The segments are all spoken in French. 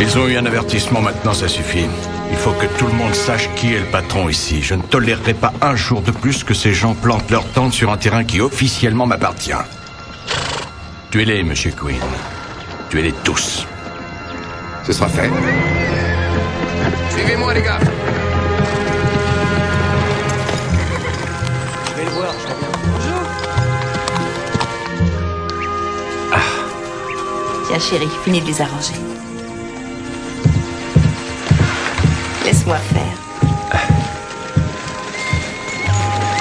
Ils ont eu un avertissement, maintenant ça suffit. Il faut que tout le monde sache qui est le patron ici. Je ne tolérerai pas un jour de plus que ces gens plantent leur tente sur un terrain qui officiellement m'appartient. Tuez-les, Monsieur Quinn. Tuez-les tous. Ce sera fait. Suivez-moi, les gars. Je vais le voir, je. Bonjour. Tiens, chérie, finis de les arranger. Laisse-moi faire.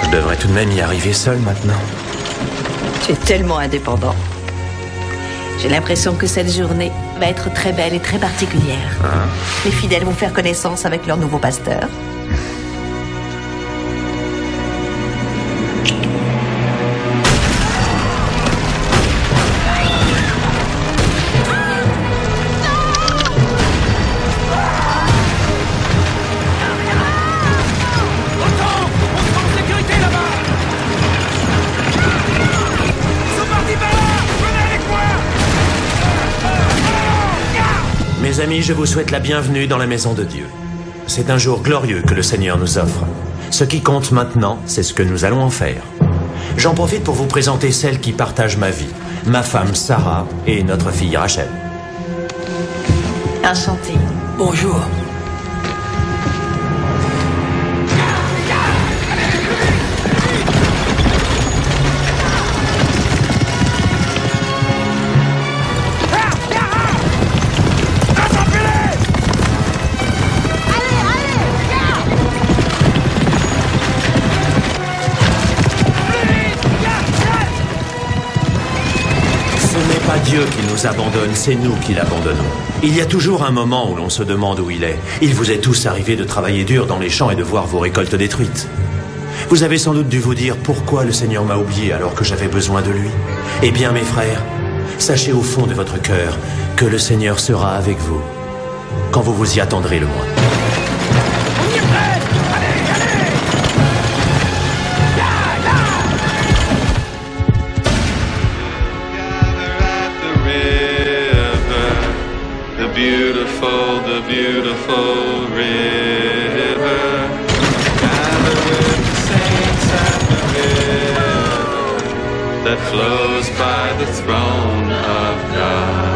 Je devrais tout de même y arriver seul maintenant. Tu es tellement indépendant. J'ai l'impression que cette journée va être très belle et très particulière. Les fidèles vont faire connaissance avec leur nouveau pasteur. Mes amis, je vous souhaite la bienvenue dans la maison de Dieu. C'est un jour glorieux que le Seigneur nous offre. Ce qui compte maintenant, c'est ce que nous allons en faire. J'en profite pour vous présenter celle qui partage ma vie, ma femme Sarah et notre fille Rachel. Enchantée. Bonjour. Abandonne, c'est nous qui l'abandonnons. Il y a toujours un moment où l'on se demande où il est. Il vous est tous arrivé de travailler dur dans les champs et de voir vos récoltes détruites. Vous avez sans doute dû vous dire pourquoi le Seigneur m'a oublié alors que j'avais besoin de lui. Eh bien, mes frères, sachez au fond de votre cœur que le Seigneur sera avec vous quand vous vous y attendrez le moins. The beautiful river. Gather with the saints at the river that flows by the throne of God.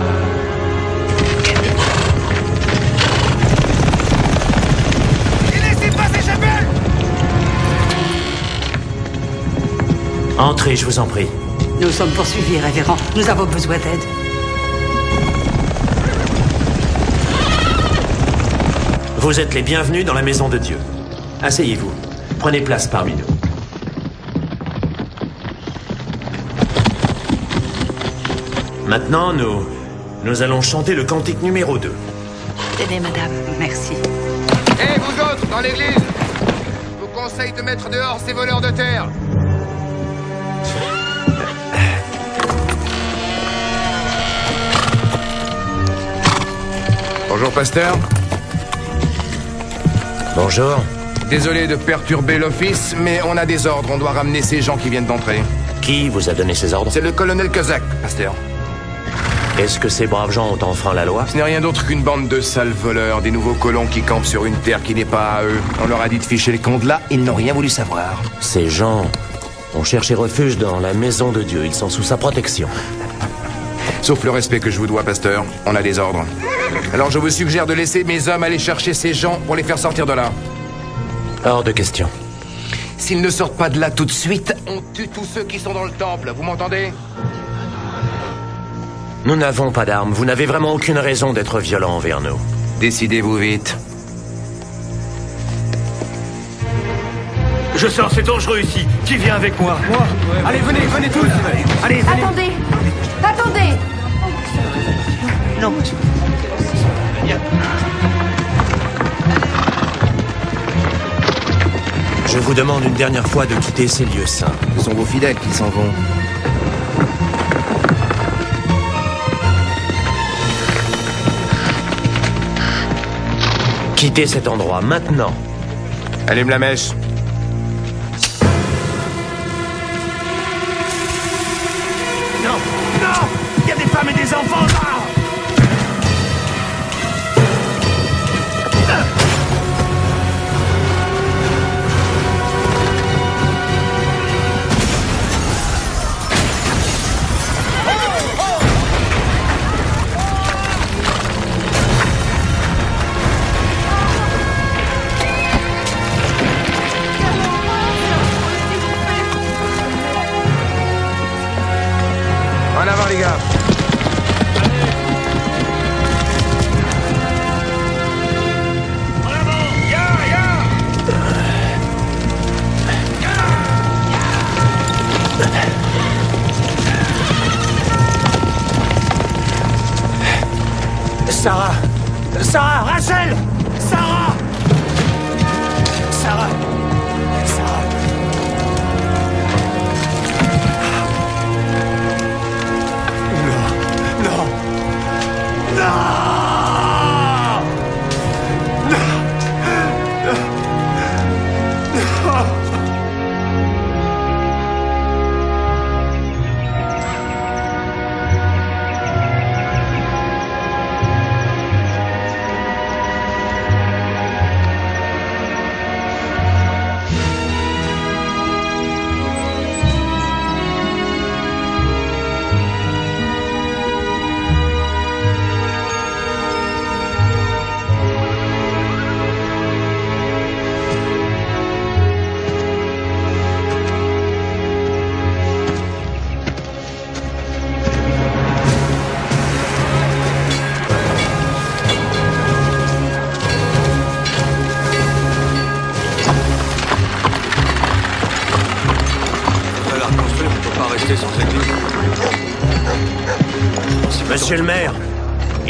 Entrez, je vous en prie. Nous sommes poursuivis, révérend. Nous avons besoin d'aide. Vous êtes les bienvenus dans la maison de Dieu. Asseyez-vous. Prenez place parmi nous. Maintenant, nous, nous allons chanter le cantique numéro 2. Tenez, madame. Merci. Hé, vous autres, dans l'église Je vous conseille de mettre dehors ces voleurs de terre. Bonjour, pasteur. Bonjour. Désolé de perturber l'office, mais on a des ordres. On doit ramener ces gens qui viennent d'entrer. Qui vous a donné ces ordres? C'est le colonel Kozak, pasteur. Est-ce que ces braves gens ont enfreint la loi? Ce n'est rien d'autre qu'une bande de sales voleurs, des nouveaux colons qui campent sur une terre qui n'est pas à eux. On leur a dit de ficher les comptes là, ils n'ont rien voulu savoir. Ces gens ont cherché refuge dans la maison de Dieu. Ils sont sous sa protection. Sauf le respect que je vous dois, pasteur. On a des ordres. Alors je vous suggère de laisser mes hommes aller chercher ces gens pour les faire sortir de là. Hors de question. S'ils ne sortent pas de là tout de suite, on tue tous ceux qui sont dans le temple. Vous m'entendez? Nous n'avons pas d'armes. Vous n'avez vraiment aucune raison d'être violent envers nous. Décidez-vous vite. Je sors, c'est dangereux ici. Qui vient avec moi? Moi? Allez, venez, venez tous Allez, venez Attendez Attendez Non. Je vous demande une dernière fois de quitter ces lieux saints. Ce sont vos fidèles qui s'en vont. Quittez cet endroit maintenant. Allume la mèche. Non, non Il y a des femmes et des enfants là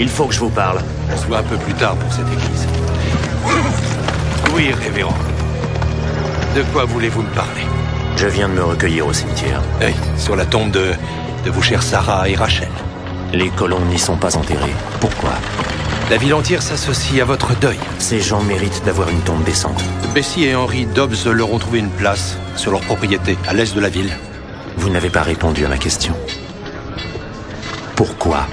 il faut que je vous parle. On se voit un peu plus tard pour cette église. Oui, révérend. De quoi voulez-vous me parler? Je viens de me recueillir au cimetière. Oui, sur la tombe de, de vos chères Sarah et Rachel. Les colons n'y sont pas enterrés. Pourquoi? La ville entière s'associe à votre deuil. Ces gens méritent d'avoir une tombe décente. Bessie et Henry Dobbs leur ont trouvé une place sur leur propriété, à l'est de la ville. Vous n'avez pas répondu à ma question. Pourquoi?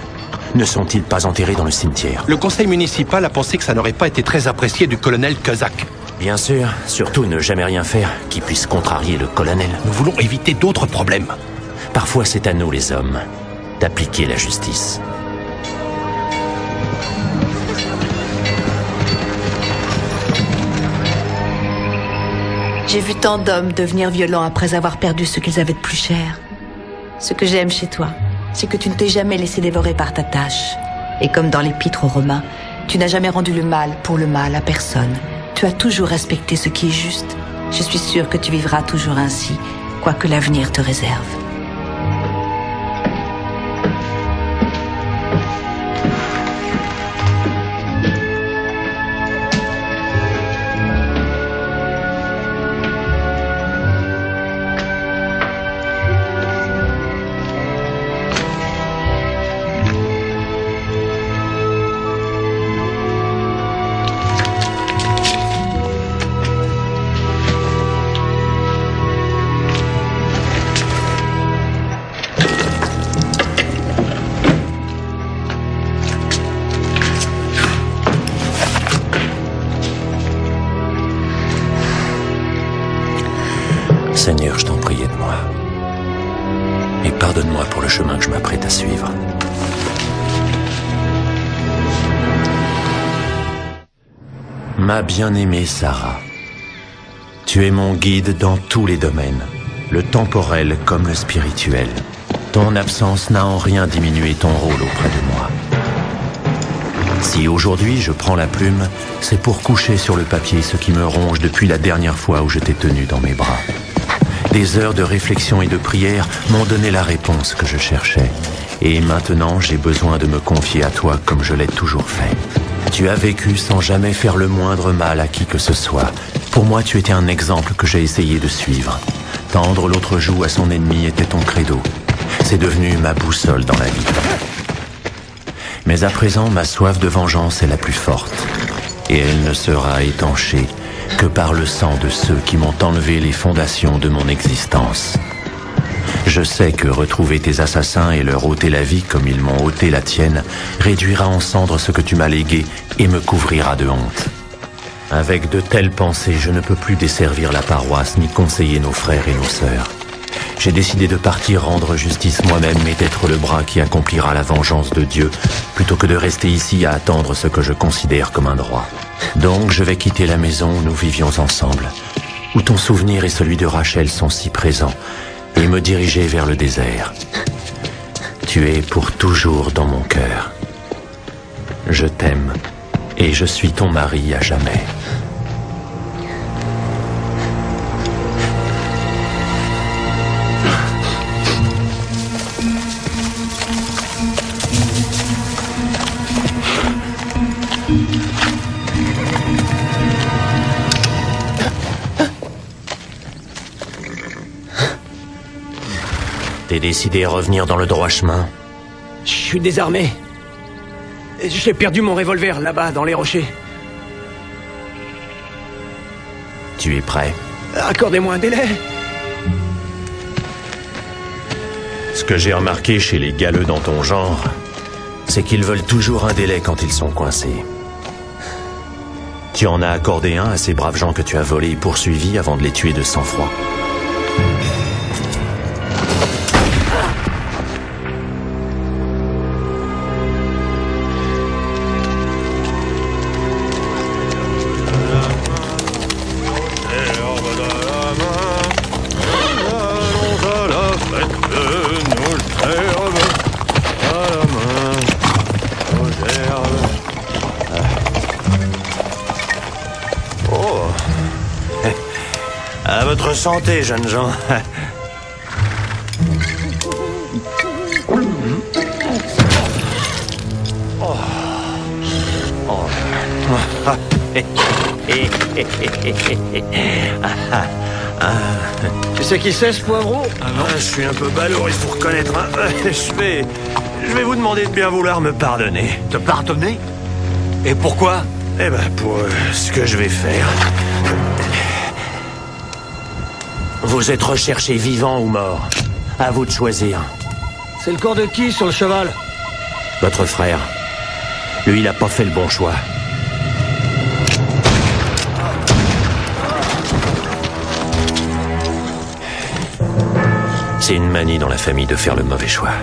Ne sont-ils pas enterrés dans le cimetière Le conseil municipal a pensé que ça n'aurait pas été très apprécié du colonel Kazak. Bien sûr, surtout ne jamais rien faire qui puisse contrarier le colonel. Nous voulons éviter d'autres problèmes. Parfois c'est à nous les hommes d'appliquer la justice. J'ai vu tant d'hommes devenir violents après avoir perdu ce qu'ils avaient de plus cher. Ce que j'aime chez toi, c'est que tu ne t'es jamais laissé dévorer par ta tâche. Et comme dans l'épître aux Romains, tu n'as jamais rendu le mal pour le mal à personne. Tu as toujours respecté ce qui est juste. Je suis sûre que tu vivras toujours ainsi, quoi que l'avenir te réserve. Seigneur, je t'en prie, aide-moi. Et pardonne-moi pour le chemin que je m'apprête à suivre. Ma bien-aimée Sarah, tu es mon guide dans tous les domaines, le temporel comme le spirituel. Ton absence n'a en rien diminué ton rôle auprès de moi. Si aujourd'hui je prends la plume, c'est pour coucher sur le papier ce qui me ronge depuis la dernière fois où je t'ai tenu dans mes bras. Des heures de réflexion et de prière m'ont donné la réponse que je cherchais. Et maintenant, j'ai besoin de me confier à toi comme je l'ai toujours fait. Tu as vécu sans jamais faire le moindre mal à qui que ce soit. Pour moi, tu étais un exemple que j'ai essayé de suivre. Tendre l'autre joue à son ennemi était ton credo. C'est devenu ma boussole dans la vie. Mais à présent, ma soif de vengeance est la plus forte. Et elle ne sera étanchée que par le sang de ceux qui m'ont enlevé les fondations de mon existence. Je sais que retrouver tes assassins et leur ôter la vie comme ils m'ont ôté la tienne réduira en cendres ce que tu m'as légué et me couvrira de honte. Avec de telles pensées, je ne peux plus desservir la paroisse ni conseiller nos frères et nos sœurs. J'ai décidé de partir rendre justice moi-même et d'être le bras qui accomplira la vengeance de Dieu, plutôt que de rester ici à attendre ce que je considère comme un droit. Donc je vais quitter la maison où nous vivions ensemble, où ton souvenir et celui de Rachel sont si présents, et me diriger vers le désert. Tu es pour toujours dans mon cœur. Je t'aime, et je suis ton mari à jamais. T'es décidé à revenir dans le droit chemin Je suis désarmé. J'ai perdu mon revolver là-bas, dans les rochers. Tu es prêt? Accordez-moi un délai. Ce que j'ai remarqué chez les galeux dans ton genre, c'est qu'ils veulent toujours un délai quand ils sont coincés. Tu en as accordé un à ces braves gens que tu as volés et poursuivis avant de les tuer de sang-froid. Santé, jeunes gens. Tu sais qui c'est ce poivron Ah non, je suis un peu balourd, il faut reconnaître. hein. Je vais, je vais vous demander de bien vouloir me pardonner. Te pardonner? Et pourquoi? Eh ben, pour euh, ce que je vais faire. Vous êtes recherché vivant ou mort. À vous de choisir. C'est le corps de qui sur le cheval? Votre frère. Lui, il a pas fait le bon choix. C'est une manie dans la famille de faire le mauvais choix.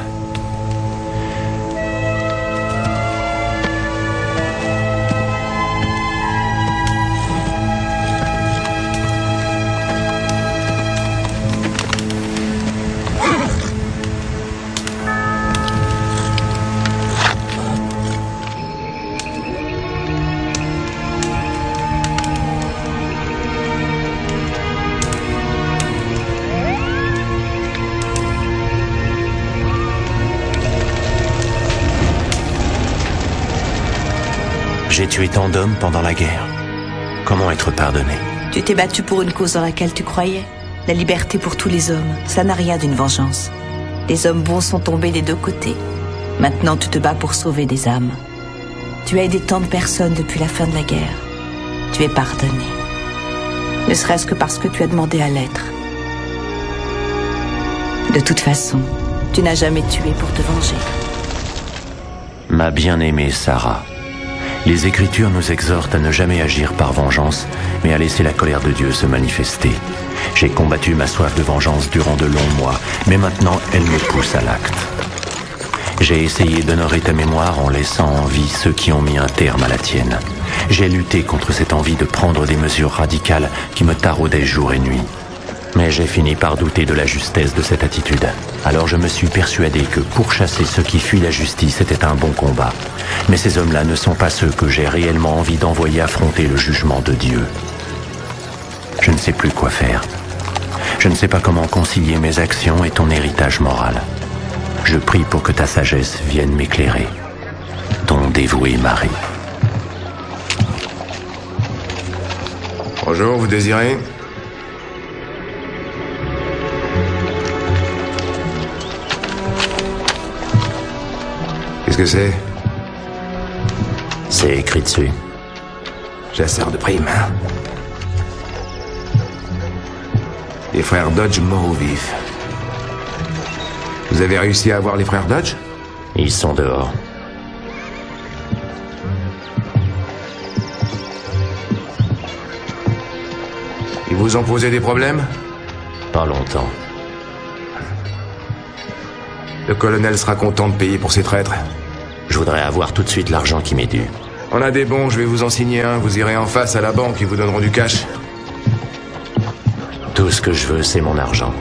Tant d'hommes pendant la guerre. Comment être pardonné? Tu t'es battu pour une cause dans laquelle tu croyais? La liberté pour tous les hommes, ça n'a rien d'une vengeance. Les hommes bons sont tombés des deux côtés. Maintenant, tu te bats pour sauver des âmes. Tu as aidé tant de personnes depuis la fin de la guerre. Tu es pardonné. Ne serait-ce que parce que tu as demandé à l'être. De toute façon, tu n'as jamais tué pour te venger. Ma bien-aimée Sarah, les Écritures nous exhortent à ne jamais agir par vengeance, mais à laisser la colère de Dieu se manifester. J'ai combattu ma soif de vengeance durant de longs mois, mais maintenant elle me pousse à l'acte. J'ai essayé d'honorer ta mémoire en laissant en vie ceux qui ont mis un terme à la tienne. J'ai lutté contre cette envie de prendre des mesures radicales qui me taraudaient jour et nuit. Mais j'ai fini par douter de la justesse de cette attitude. Alors je me suis persuadé que pourchasser ceux qui fuient la justice était un bon combat. Mais ces hommes-là ne sont pas ceux que j'ai réellement envie d'envoyer affronter le jugement de Dieu. Je ne sais plus quoi faire. Je ne sais pas comment concilier mes actions et ton héritage moral. Je prie pour que ta sagesse vienne m'éclairer. Ton dévoué mari. Bonjour, vous désirez? Qu'est-ce que c'est C'est écrit dessus. Chasseur de primes. hein Les frères Dodge morts au vif. Vous avez réussi à avoir les frères Dodge Ils sont dehors. Ils vous ont posé des problèmes Pas longtemps. Le colonel sera content de payer pour ces traîtres. Je voudrais avoir tout de suite l'argent qui m'est dû. On a des bons, je vais vous en signer un. Vous irez en face à la banque, ils vous donneront du cash. Tout ce que je veux, c'est mon argent.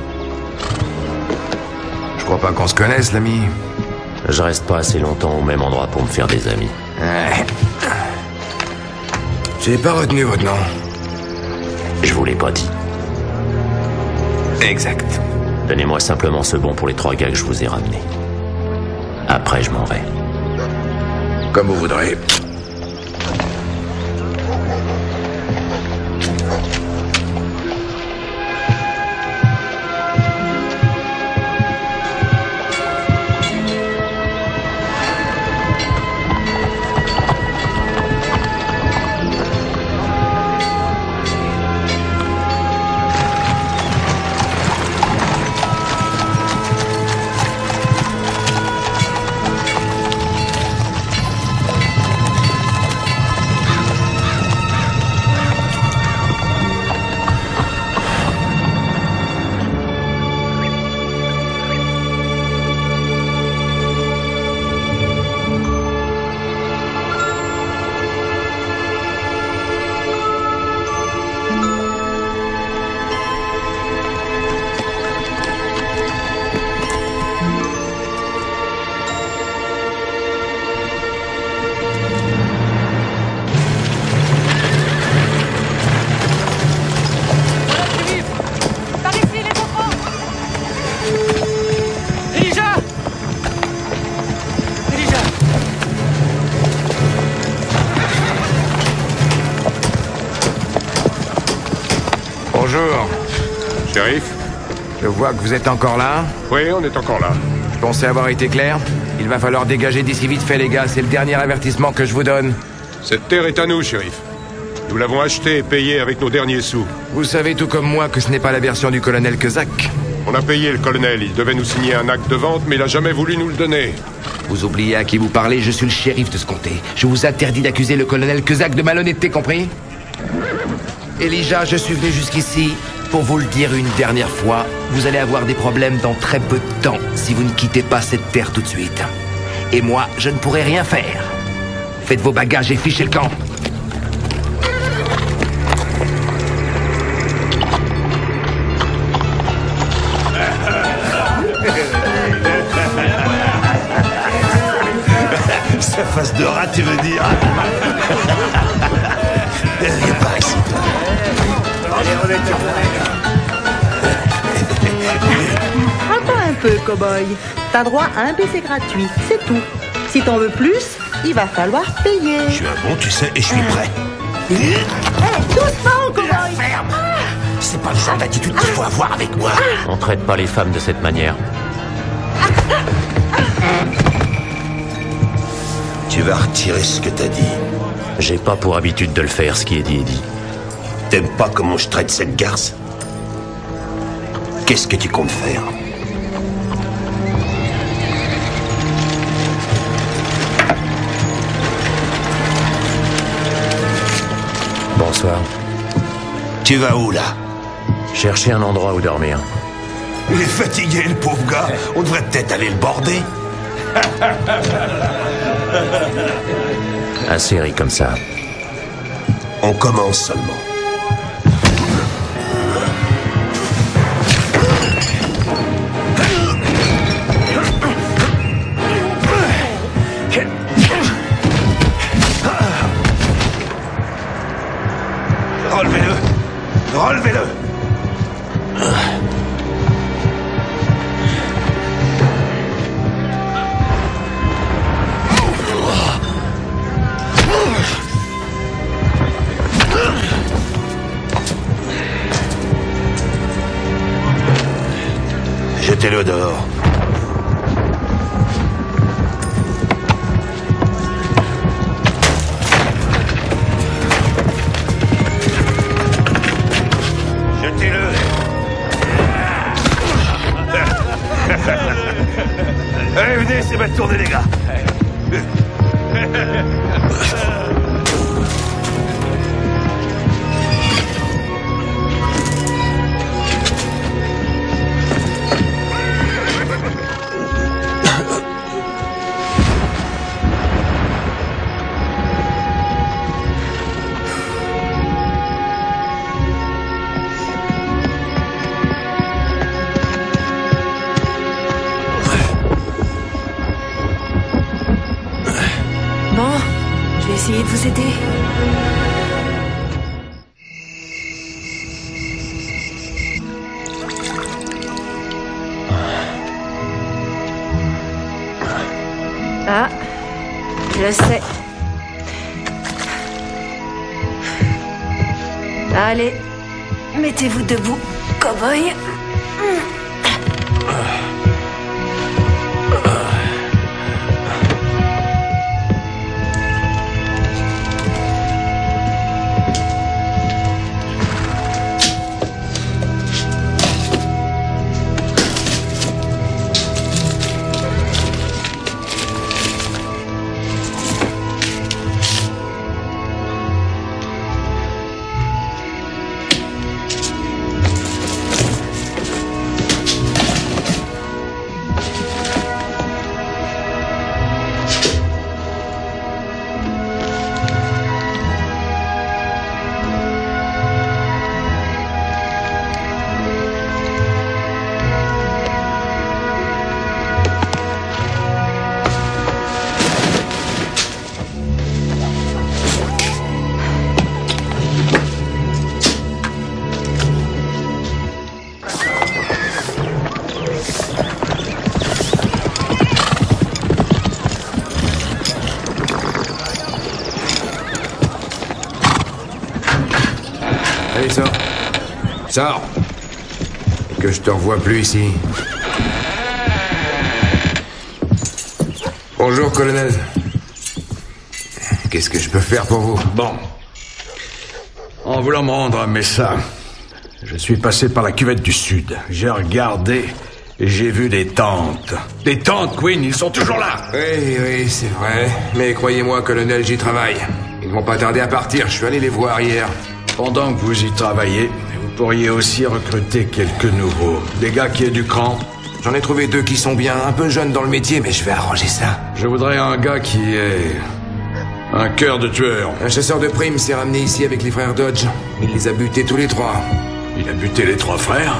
Je crois pas qu'on se connaisse, l'ami. Je reste pas assez longtemps au même endroit pour me faire des amis. Ouais. J'ai pas retenu votre nom. Je vous l'ai pas dit. Exact. Donnez-moi simplement ce bon pour les trois gars que je vous ai ramenés. Après, je m'en vais. Comme vous voudrez. Que vous êtes encore là. Oui, on est encore là. Je pensais avoir été clair. Il va falloir dégager d'ici vite fait, les gars. C'est le dernier avertissement que je vous donne. Cette terre est à nous, shérif. Nous l'avons achetée et payée avec nos derniers sous. Vous savez tout comme moi que ce n'est pas la version du colonel Kezak. On a payé le colonel. Il devait nous signer un acte de vente, mais il a jamais voulu nous le donner. Vous oubliez à qui vous parlez, je suis le shérif de ce comté. Je vous interdis d'accuser le colonel Kezak de malhonnêteté, compris? Elijah, je suis venu jusqu'ici pour vous le dire une dernière fois. Vous allez avoir des problèmes dans très peu de temps si vous ne quittez pas cette terre tout de suite. Et moi, je ne pourrai rien faire. Faites vos bagages et fichez le camp. Cow-boy. T'as droit à un baiser gratuit, c'est tout. Si t'en veux plus, il va falloir payer. Je suis un bon, tu sais, et je suis prêt. Hé, doucement, cow-boy C'est pas le genre d'attitude qu'il faut avoir avec moi. On traite pas les femmes de cette manière. Tu vas retirer ce que t'as dit. J'ai pas pour habitude de le faire, ce qui est dit est dit. T'aimes pas comment je traite cette garce? Qu'est-ce que tu comptes faire? Bonsoir. Tu vas où, là? Chercher un endroit où dormir. Il est fatigué, le pauvre gars. On devrait peut-être aller le border. Assez ri comme ça. On commence seulement. Je sais. Allez, mettez-vous debout, cow-boy. Te revois plus ici. Bonjour, colonel. Qu'est-ce que je peux faire pour vous? Bon. En voulant me rendre à Messa, je suis passé par la cuvette du Sud. J'ai regardé et j'ai vu des tentes. Des tentes, Queen, ils sont toujours là Oui, oui, c'est vrai. Mais croyez-moi, colonel, j'y travaille. Ils ne vont pas tarder à partir. Je suis allé les voir hier. Pendant que vous y travaillez, pourriez aussi recruter quelques nouveaux. Des gars qui aient du cran. J'en ai trouvé deux qui sont bien, un peu jeunes dans le métier, mais je vais arranger ça. Je voudrais un gars qui ait un cœur de tueur. Un chasseur de primes s'est ramené ici avec les frères Dodge. Il les a butés tous les trois. Il a buté les trois frères?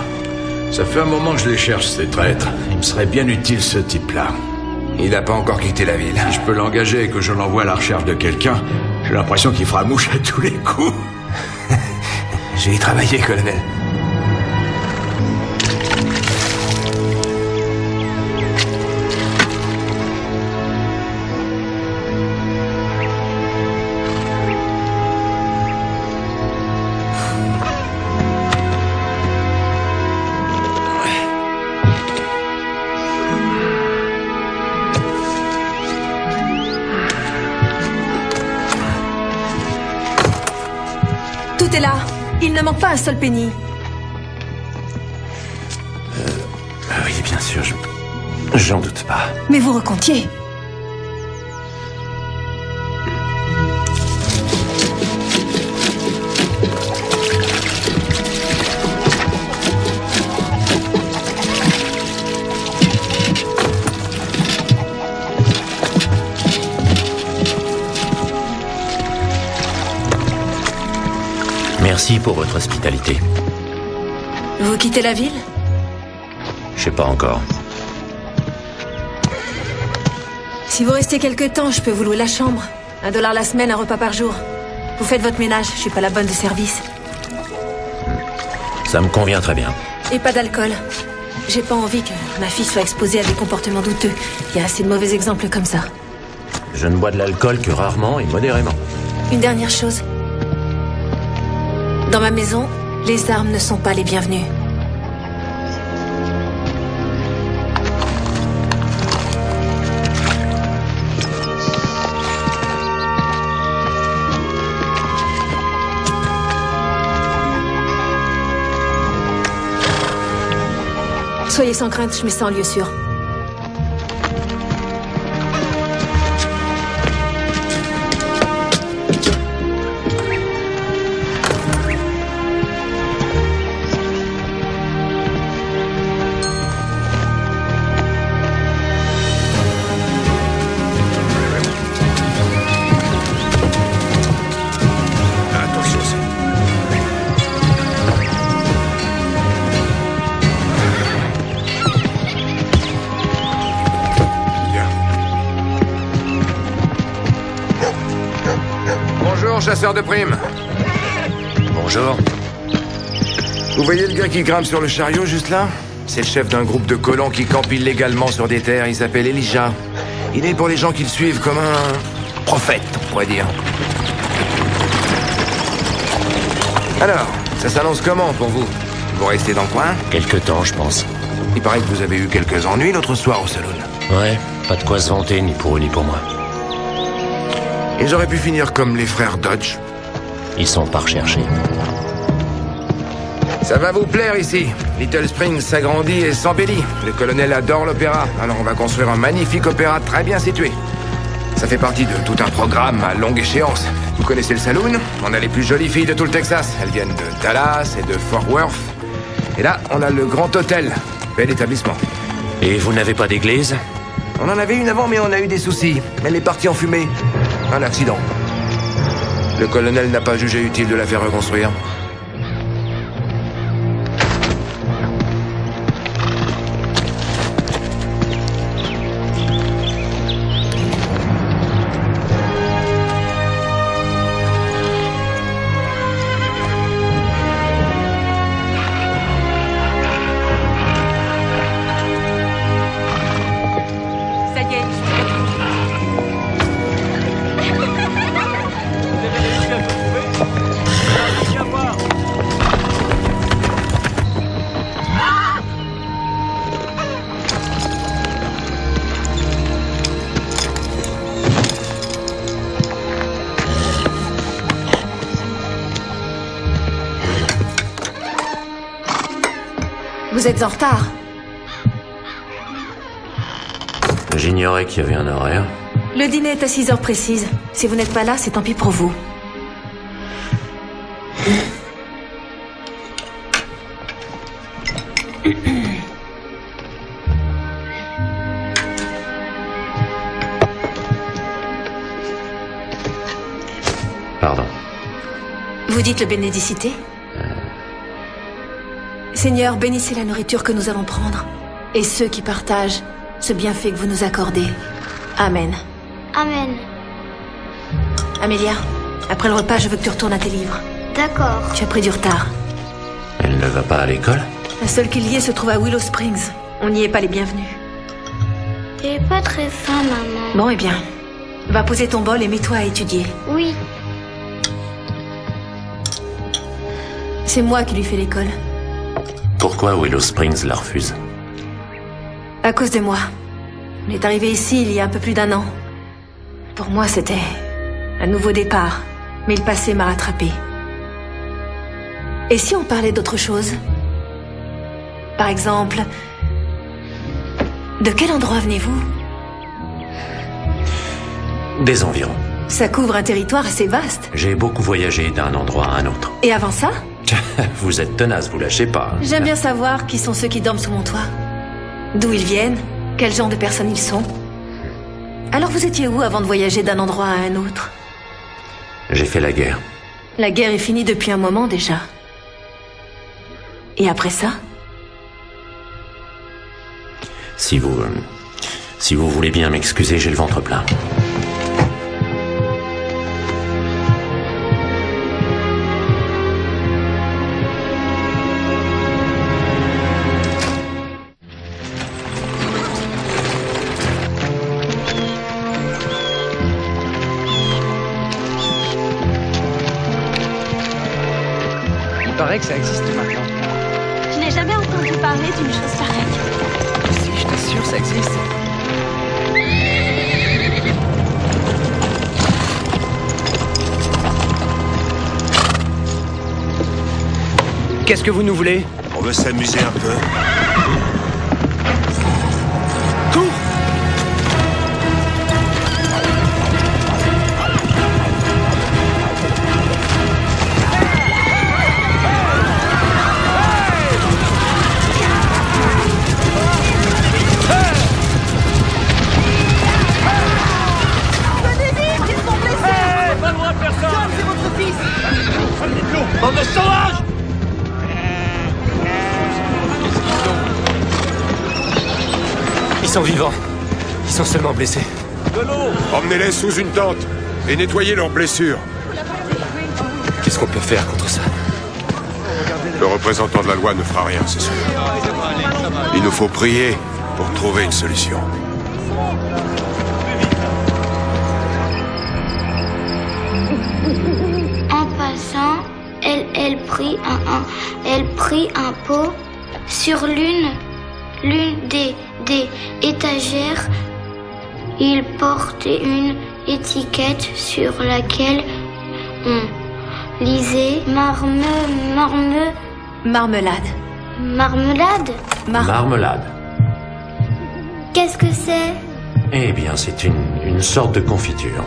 Ça fait un moment que je les cherche, ces traîtres. Il me serait bien utile, ce type-là. Il n'a pas encore quitté la ville. Si je peux l'engager et que je l'envoie à la recherche de quelqu'un, j'ai l'impression qu'il fera mouche à tous les coups. Y travailler, colonel. Un seul penny. Ah oui, bien sûr, je... J'en doute pas. Mais vous recomptiez. Merci pour votre hospitalité. Vous quittez la ville? Je sais pas encore. Si vous restez quelque temps, je peux vous louer la chambre. Un dollar la semaine, un repas par jour. Vous faites votre ménage, je suis pas la bonne de service. Ça me convient très bien. Et pas d'alcool. J'ai pas envie que ma fille soit exposée à des comportements douteux. Il y a assez de mauvais exemples comme ça. Je ne bois de l'alcool que rarement et modérément. Une dernière chose. Dans ma maison, les armes ne sont pas les bienvenues. Soyez sans crainte, je mets ça en lieu sûr. Chasseur de primes. Bonjour. Vous voyez le gars qui grimpe sur le chariot juste là? C'est le chef d'un groupe de colons qui campent illégalement sur des terres. Il s'appelle Elijah. Il est pour les gens qui le suivent comme un prophète, on pourrait dire. Alors, ça s'annonce comment pour vous? Vous restez dans le coin? Quelque temps, je pense. Il paraît que vous avez eu quelques ennuis l'autre soir au saloon. Ouais, pas de quoi se vanter, ni pour eux ni pour moi. Et j'aurais pu finir comme les frères Dodge. Ils sont pas recherchés. Ça va vous plaire ici. Little Springs s'agrandit et s'embellit. Le colonel adore l'opéra, alors on va construire un magnifique opéra très bien situé. Ça fait partie de tout un programme à longue échéance. Vous connaissez le saloon? On a les plus jolies filles de tout le Texas. Elles viennent de Dallas et de Fort Worth. Et là, on a le Grand Hôtel. Bel établissement. Et vous n'avez pas d'église? On en avait une avant, mais on a eu des soucis. Elle est partie en fumée. Un accident. Le colonel n'a pas jugé utile de la faire reconstruire. Êtes en retard. J'ignorais qu'il y avait un horaire. Le dîner est à 6 heures précises. Si vous n'êtes pas là, c'est tant pis pour vous. Pardon. Vous dites le bénédicité? Seigneur, bénissez la nourriture que nous allons prendre et ceux qui partagent ce bienfait que vous nous accordez. Amen. Amen. Amélia, après le repas, je veux que tu retournes à tes livres. D'accord. Tu as pris du retard. Elle ne va pas à l'école? La seule qu'il y ait se trouve à Willow Springs. On n'y est pas les bienvenus. J'ai pas très faim, maman. Bon, eh bien. Va poser ton bol et mets-toi à étudier. Oui. C'est moi qui lui fais l'école. Pourquoi Willow Springs la refuse À cause de moi. On est arrivé ici il y a un peu plus d'un an. Pour moi, c'était un nouveau départ. Mais le passé m'a rattrapé. Et si on parlait d'autre chose? Par exemple, de quel endroit venez-vous? Des environs. Ça couvre un territoire assez vaste. J'ai beaucoup voyagé d'un endroit à un autre. Et avant ça? vous êtes tenace, vous lâchez pas. J'aime bien savoir qui sont ceux qui dorment sous mon toit. D'où ils viennent, quel genre de personnes ils sont. Alors vous étiez où avant de voyager d'un endroit à un autre? J'ai fait la guerre. La guerre est finie depuis un moment déjà. Et après ça? Si vous... euh, si vous voulez bien m'excuser, j'ai le ventre plein. Qu'est-ce que vous nous voulez On veut s'amuser un peu. Sont vivants. Ils sont seulement blessés. Emmenez-les sous une tente et nettoyez leurs blessures. Qu'est-ce qu'on peut faire contre ça? Le représentant de la loi ne fera rien, c'est sûr. Il nous faut prier pour trouver une solution. En passant, elle, elle prit un, un- elle prit un pot sur l'une, l'une des, des étagères. Il portait une étiquette sur laquelle on lisait marme, marme, Marmelade. marmelade? Marmelade. Qu'est-ce que c'est? Eh bien, c'est une, une sorte de confiture.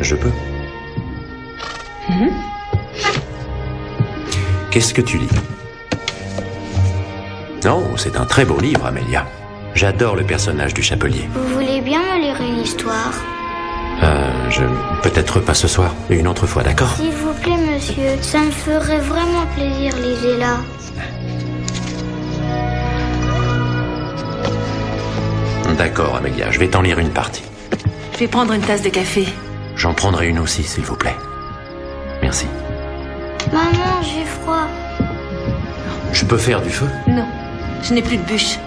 Je peux? Qu'est-ce que tu lis? Non, c'est un très beau livre, Amélia. J'adore le personnage du chapelier. Vous voulez bien me lire une histoire? Euh, je... Peut-être pas ce soir, une autre fois, d'accord? S'il vous plaît, monsieur, ça me ferait vraiment plaisir, lisez-la. D'accord, Amélia, je vais t'en lire une partie. Je vais prendre une tasse de café. J'en prendrai une aussi, s'il vous plaît. Merci. Maman, j'ai froid. Je peux faire du feu? Non, je n'ai plus de bûche.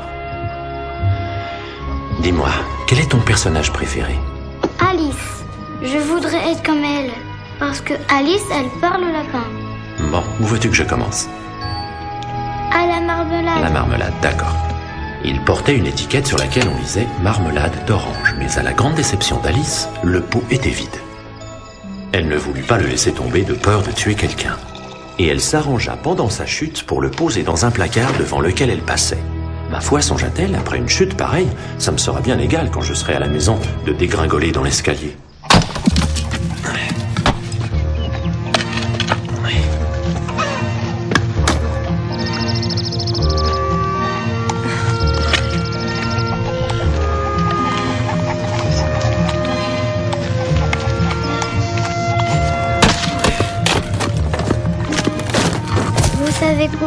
Dis-moi, quel est ton personnage préféré? Alice. Je voudrais être comme elle. Parce que Alice, elle parle au lapin. Bon, où veux-tu que je commence? À la marmelade. La marmelade, d'accord. Il portait une étiquette sur laquelle on lisait marmelade d'orange, mais à la grande déception d'Alice, le pot était vide. Elle ne voulut pas le laisser tomber de peur de tuer quelqu'un. Et elle s'arrangea pendant sa chute pour le poser dans un placard devant lequel elle passait. Ma foi, songea-t-elle, après une chute pareille, ça me sera bien égal quand je serai à la maison de dégringoler dans l'escalier.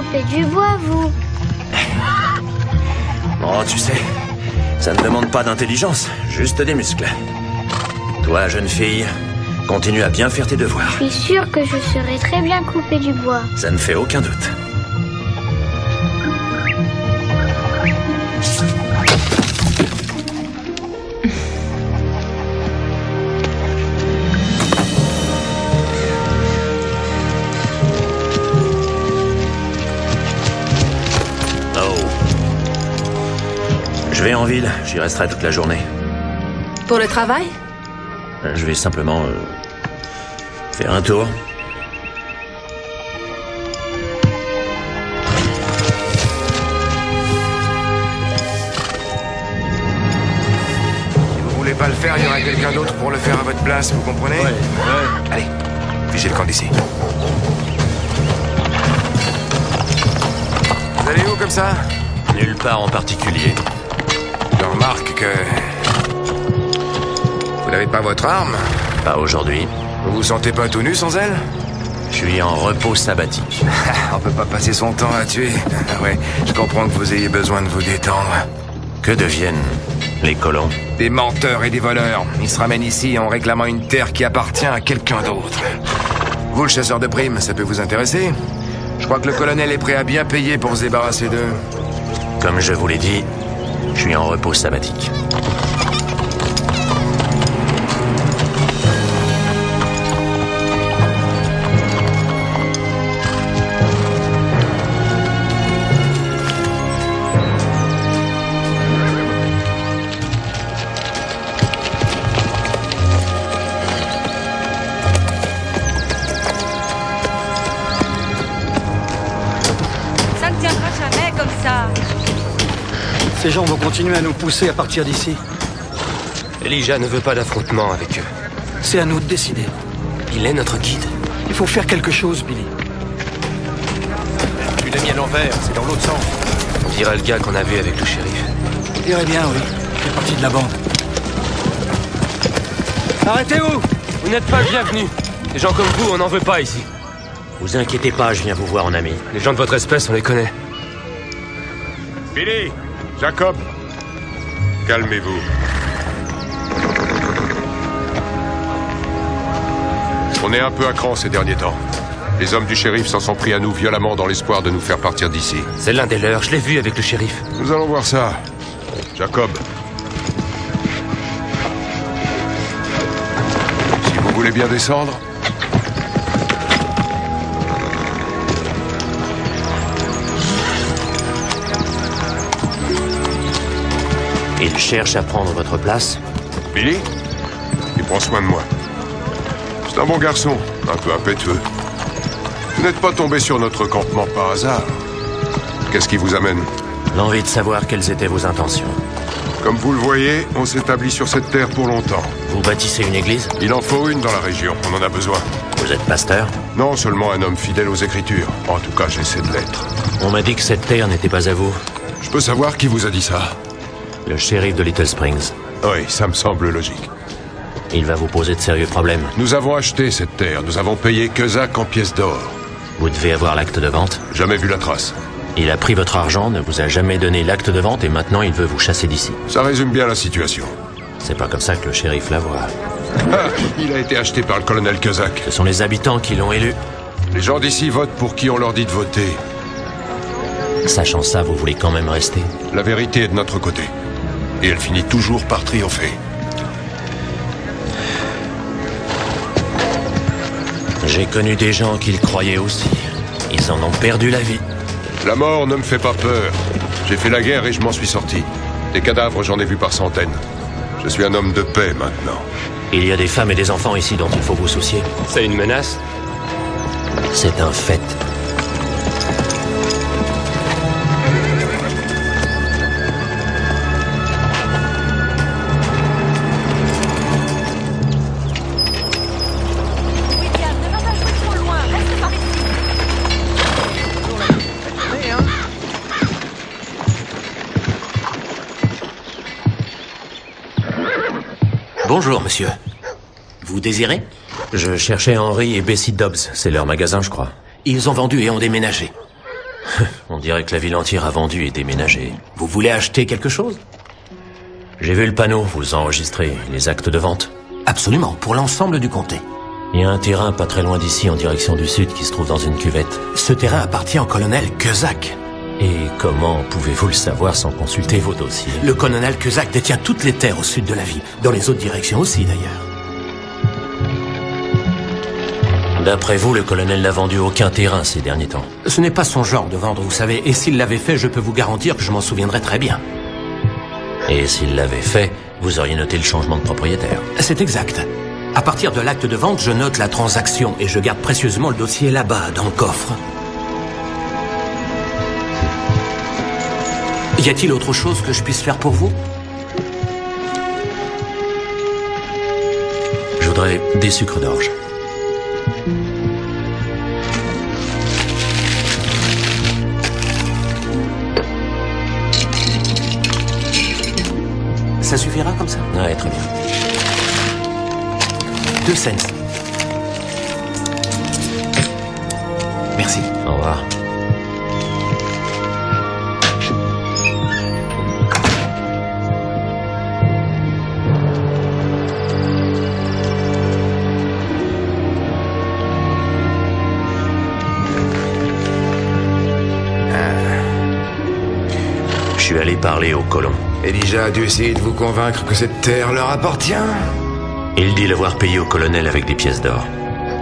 Couper du bois, vous Oh, tu sais, ça ne demande pas d'intelligence, juste des muscles. Toi, jeune fille, continue à bien faire tes devoirs. Je suis sûre que je saurais très bien couper du bois. Ça ne fait aucun doute. Vais en ville, j'y resterai toute la journée. Pour le travail? Je vais simplement euh, faire un tour. Si vous voulez pas le faire, il y aura quelqu'un d'autre pour le faire à votre place, vous comprenez? Ouais, Allez, figez le camp d'ici. Vous allez où comme ça? Nulle part en particulier. Remarque que... Vous n'avez pas votre arme Pas aujourd'hui. Vous vous sentez pas tout nu sans elle? Je suis en repos sabbatique. On peut pas passer son temps à tuer. Ah ouais, je comprends que vous ayez besoin de vous détendre. Que deviennent les colons? Des menteurs et des voleurs. Ils se ramènent ici en réclamant une terre qui appartient à quelqu'un d'autre. Vous, le chasseur de primes, ça peut vous intéresser Je crois que le colonel est prêt à bien payer pour se débarrasser d'eux. Comme je vous l'ai dit, je suis en repos sabbatique. Gens vont continuer à nous pousser à partir d'ici. Elijah ne veut pas d'affrontement avec eux. C'est à nous de décider. Il est notre guide. Il faut faire quelque chose, Billy. Tu l'as mis à l'envers, c'est dans l'autre sens. On dirait le gars qu'on a vu avec le shérif. Je dirais bien, oui. Il fait partie de la bande. Arrêtez-vous Vous n'êtes pas le bienvenu. Des gens comme vous, on n'en veut pas ici. Vous inquiétez pas, je viens vous voir en ami. Les gens de votre espèce, on les connaît. Billy Jacob Calmez-vous. On est un peu à cran ces derniers temps. Les hommes du shérif s'en sont pris à nous violemment dans l'espoir de nous faire partir d'ici. C'est l'un des leurs, je l'ai vu avec le shérif. Nous allons voir ça. Jacob. Si vous voulez bien descendre. Il cherche à prendre votre place Billy Il prend soin de moi. C'est un bon garçon, un peu impétueux. Vous n'êtes pas tombé sur notre campement par hasard. Qu'est-ce qui vous amène? L'envie de savoir quelles étaient vos intentions. Comme vous le voyez, on s'établit sur cette terre pour longtemps. Vous bâtissez une église? Il en faut une dans la région, on en a besoin. Vous êtes pasteur? Non, seulement un homme fidèle aux Écritures. En tout cas, j'essaie de l'être. On m'a dit que cette terre n'était pas à vous. Je peux savoir qui vous a dit ça? Le shérif de Little Springs. Oui, ça me semble logique. Il va vous poser de sérieux problèmes. Nous avons acheté cette terre, nous avons payé Kezak en pièces d'or. Vous devez avoir l'acte de vente Jamais vu la trace. Il a pris votre argent, ne vous a jamais donné l'acte de vente et maintenant il veut vous chasser d'ici. Ça résume bien la situation. C'est pas comme ça que le shérif la voit. Ah, il a été acheté par le colonel Kezak. Ce sont les habitants qui l'ont élu. Les gens d'ici votent pour qui on leur dit de voter. Sachant ça, vous voulez quand même rester La vérité est de notre côté. Et elle finit toujours par triompher. J'ai connu des gens qui le croyaient aussi. Ils en ont perdu la vie. La mort ne me fait pas peur. J'ai fait la guerre et je m'en suis sorti. Des cadavres, j'en ai vu par centaines. Je suis un homme de paix maintenant. Il y a des femmes et des enfants ici dont il faut vous soucier. C'est une menace? C'est un fait. Bonjour, monsieur. Vous désirez Je cherchais Henry et Bessie Dobbs. C'est leur magasin, je crois. Ils ont vendu et ont déménagé. On dirait que la ville entière a vendu et déménagé. Vous voulez acheter quelque chose J'ai vu le panneau, vous enregistrez les actes de vente. Absolument, pour l'ensemble du comté. Il y a un terrain pas très loin d'ici en direction du sud qui se trouve dans une cuvette. Ce terrain appartient au colonel Kezak. Et comment pouvez-vous le savoir sans consulter vos dossiers? Le colonel Kezak détient toutes les terres au sud de la ville, dans les autres directions aussi d'ailleurs. D'après vous, le colonel n'a vendu aucun terrain ces derniers temps. Ce n'est pas son genre de vendre, vous savez, et s'il l'avait fait, je peux vous garantir que je m'en souviendrai très bien. Et s'il l'avait fait, vous auriez noté le changement de propriétaire. C'est exact. À partir de l'acte de vente, je note la transaction et je garde précieusement le dossier là-bas, dans le coffre. Y a-t-il autre chose que je puisse faire pour vous? Je voudrais des sucres d'orge. Ça suffira comme ça? Ouais, très bien. Deux cents. Merci. Au revoir. Suis allé parler au colon. Elijah a dû essayer de vous convaincre que cette terre leur appartient. Il dit l'avoir payé au colonel avec des pièces d'or.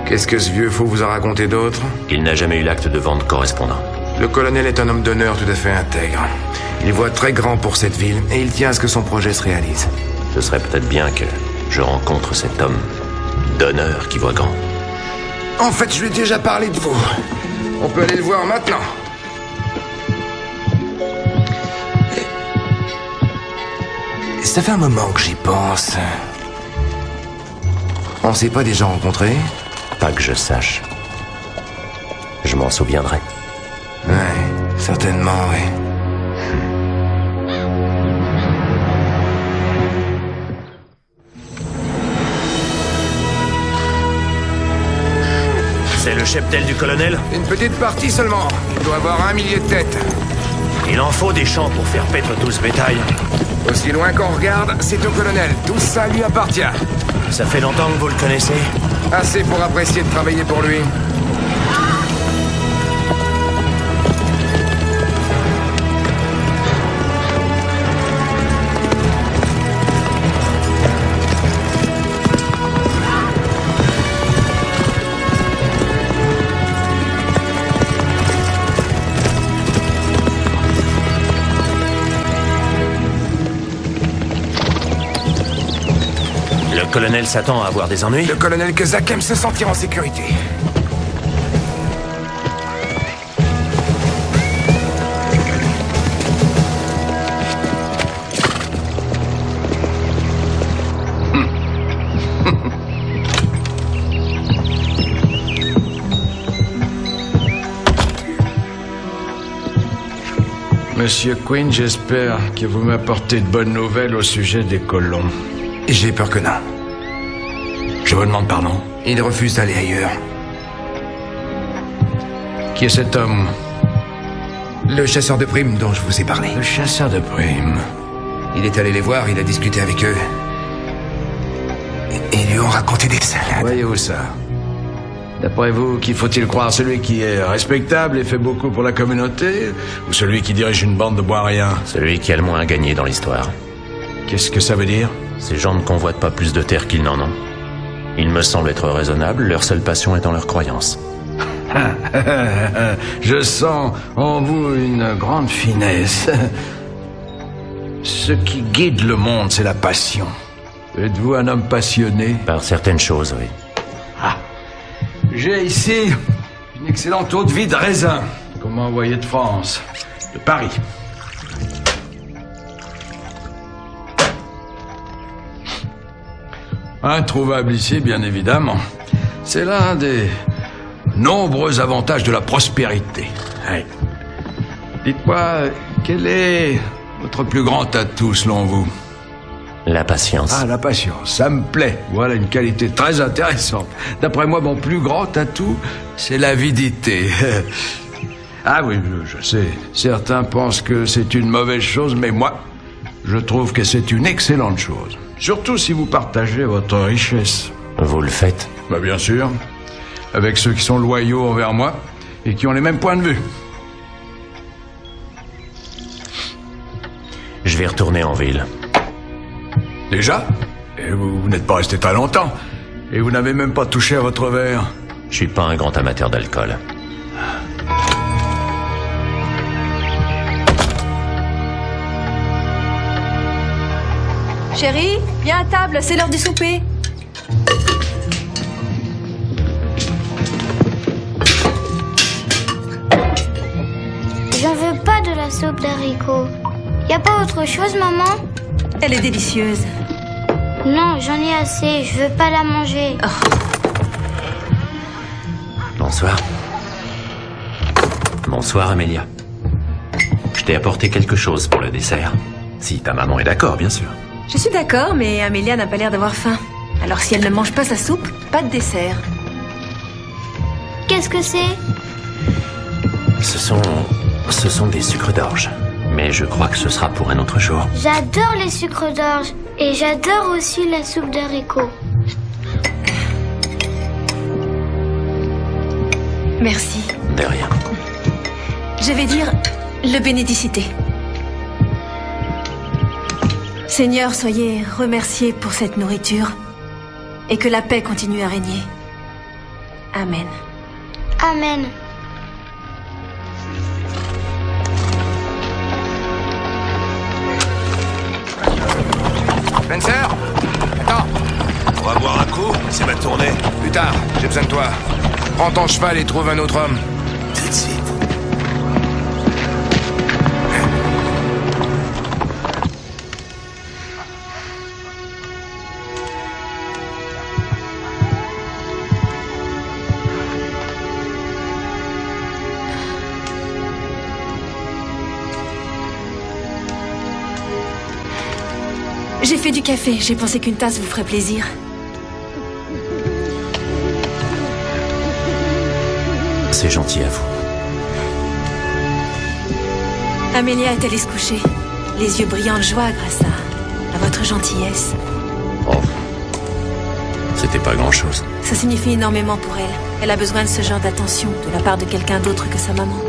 Qu'est-ce que ce vieux fou vous a raconté d'autre? Il n'a jamais eu l'acte de vente correspondant. Le colonel est un homme d'honneur tout à fait intègre. Il voit très grand pour cette ville et il tient à ce que son projet se réalise. Ce serait peut-être bien que je rencontre cet homme d'honneur qui voit grand. En fait, je lui ai déjà parlé de vous. On peut aller le voir maintenant. Ça fait un moment que j'y pense. On s'est pas déjà rencontrés? Pas que je sache. Je m'en souviendrai. Ouais, certainement, oui. C'est le cheptel du colonel? Une petite partie seulement. Il doit avoir un millier de têtes. Il en faut des champs pour faire paître tout ce bétail. Aussi loin qu'on regarde, c'est au colonel. Tout ça lui appartient. Ça fait longtemps que vous le connaissez Assez pour apprécier de travailler pour lui. Colonel s'attend à avoir des ennuis Le colonel Kezak aime se sentir en sécurité. Monsieur Quinn, j'espère que vous m'apportez de bonnes nouvelles au sujet des colons. J'ai peur que non. Je vous demande pardon. Il refuse d'aller ailleurs. Qui est cet homme Le chasseur de primes dont je vous ai parlé. Le chasseur de primes. Il est allé les voir, il a discuté avec eux. Et ils lui ont raconté des salades. Voyez-vous ça? D'après vous, qui faut-il croire? Celui qui est respectable et fait beaucoup pour la communauté Ou celui qui dirige une bande de bois-rien Celui qui a le moins gagné dans l'histoire. Qu'est-ce que ça veut dire? Ces gens ne convoitent pas plus de terre qu'ils n'en ont. Ils me semblent être raisonnables, leur seule passion étant leur croyance. Je sens en vous une grande finesse. Ce qui guide le monde, c'est la passion. Êtes-vous un homme passionné? Par certaines choses, oui. J'ai ici une excellente eau de vie de raisin, qu'on m'a envoyée de France, de Paris. Introuvable ici, bien évidemment. C'est l'un des nombreux avantages de la prospérité. Dites-moi, quel est votre plus grand atout selon vous? La patience. Ah, la patience, ça me plaît. Voilà une qualité très intéressante. D'après moi, mon plus grand atout, c'est l'avidité. ah oui, je, je sais. Certains pensent que c'est une mauvaise chose, mais moi, je trouve que c'est une excellente chose. Surtout si vous partagez votre richesse. Vous le faites Bah bien sûr. Avec ceux qui sont loyaux envers moi et qui ont les mêmes points de vue. Je vais retourner en ville. Déjà? Et vous, vous n'êtes pas resté très longtemps. Et vous n'avez même pas touché à votre verre. Je suis pas un grand amateur d'alcool. Chérie, viens à table, c'est l'heure du souper. J'en veux pas de la soupe d'haricots. Y a pas autre chose, maman? Elle est délicieuse. Non, j'en ai assez, je veux pas la manger. Bonsoir. Bonsoir, Amélia. Je t'ai apporté quelque chose pour le dessert. Si ta maman est d'accord, bien sûr. Je suis d'accord, mais Amélia n'a pas l'air d'avoir faim. Alors si elle ne mange pas sa soupe, pas de dessert. Qu'est-ce que c'est? Ce sont. Ce sont des sucres d'orge. Mais je crois que ce sera pour un autre jour. J'adore les sucres d'orge et j'adore aussi la soupe d'haricots. Merci. De rien. Je vais dire le bénédicité. Seigneur, soyez remerciés pour cette nourriture et que la paix continue à régner. Amen. Amen. Spencer Attends On va boire un coup, c'est ma tournée. Plus tard, j'ai besoin de toi. Prends ton cheval et trouve un autre homme. Tout de suite. Café, j'ai pensé qu'une tasse vous ferait plaisir. C'est gentil à vous. Amélia est allée se coucher, les yeux brillants de joie grâce à, à votre gentillesse. c'était pas grand-chose. Ça signifie énormément pour elle. Elle a besoin de ce genre d'attention de la part de quelqu'un d'autre que sa maman.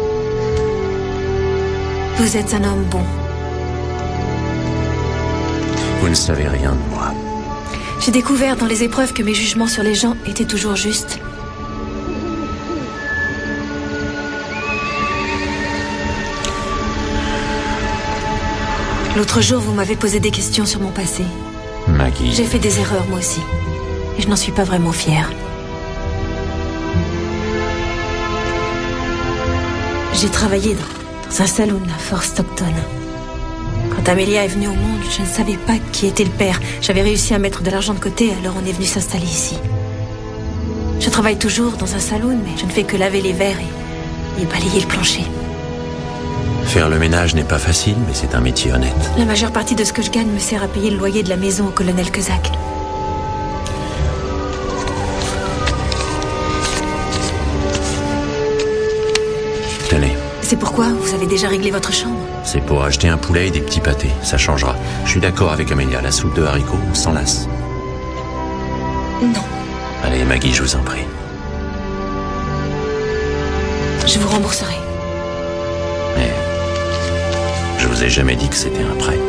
Vous êtes un homme bon. Vous ne savez rien de moi. J'ai découvert dans les épreuves que mes jugements sur les gens étaient toujours justes. L'autre jour, vous m'avez posé des questions sur mon passé. Maggie. J'ai fait des erreurs moi aussi. Et je n'en suis pas vraiment fière. J'ai travaillé dans un saloon à Fort Stockton. Quand Amelia est venue au monde, je ne savais pas qui était le père. J'avais réussi à mettre de l'argent de côté, alors on est venu s'installer ici. Je travaille toujours dans un saloon, mais je ne fais que laver les verres et, et balayer le plancher. Faire le ménage n'est pas facile, mais c'est un métier honnête. La majeure partie de ce que je gagne me sert à payer le loyer de la maison au colonel Kezak. C'est pourquoi vous avez déjà réglé votre chambre. c'est pour acheter un poulet et des petits pâtés. Ça changera. Je suis d'accord avec Amélia. La soupe de haricots, sans las. Non, Allez, Maggie, je vous en prie. je vous rembourserai. Mais je vous ai jamais dit que c'était un prêt.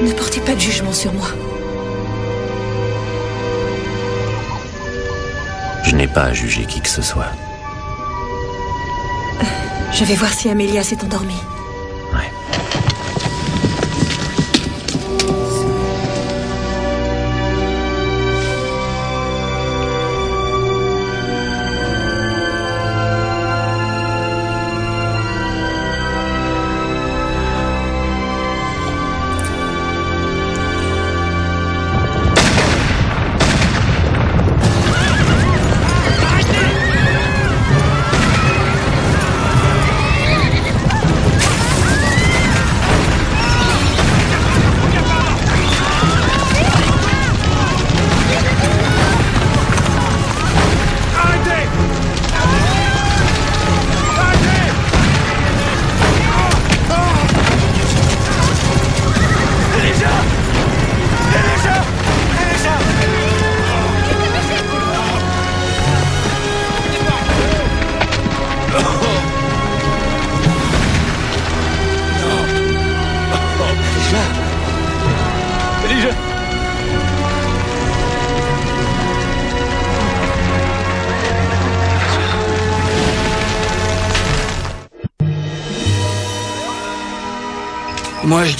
Ne portez pas de jugement sur moi. Je n'ai pas à juger qui que ce soit. Je vais voir si Amélia s'est endormie.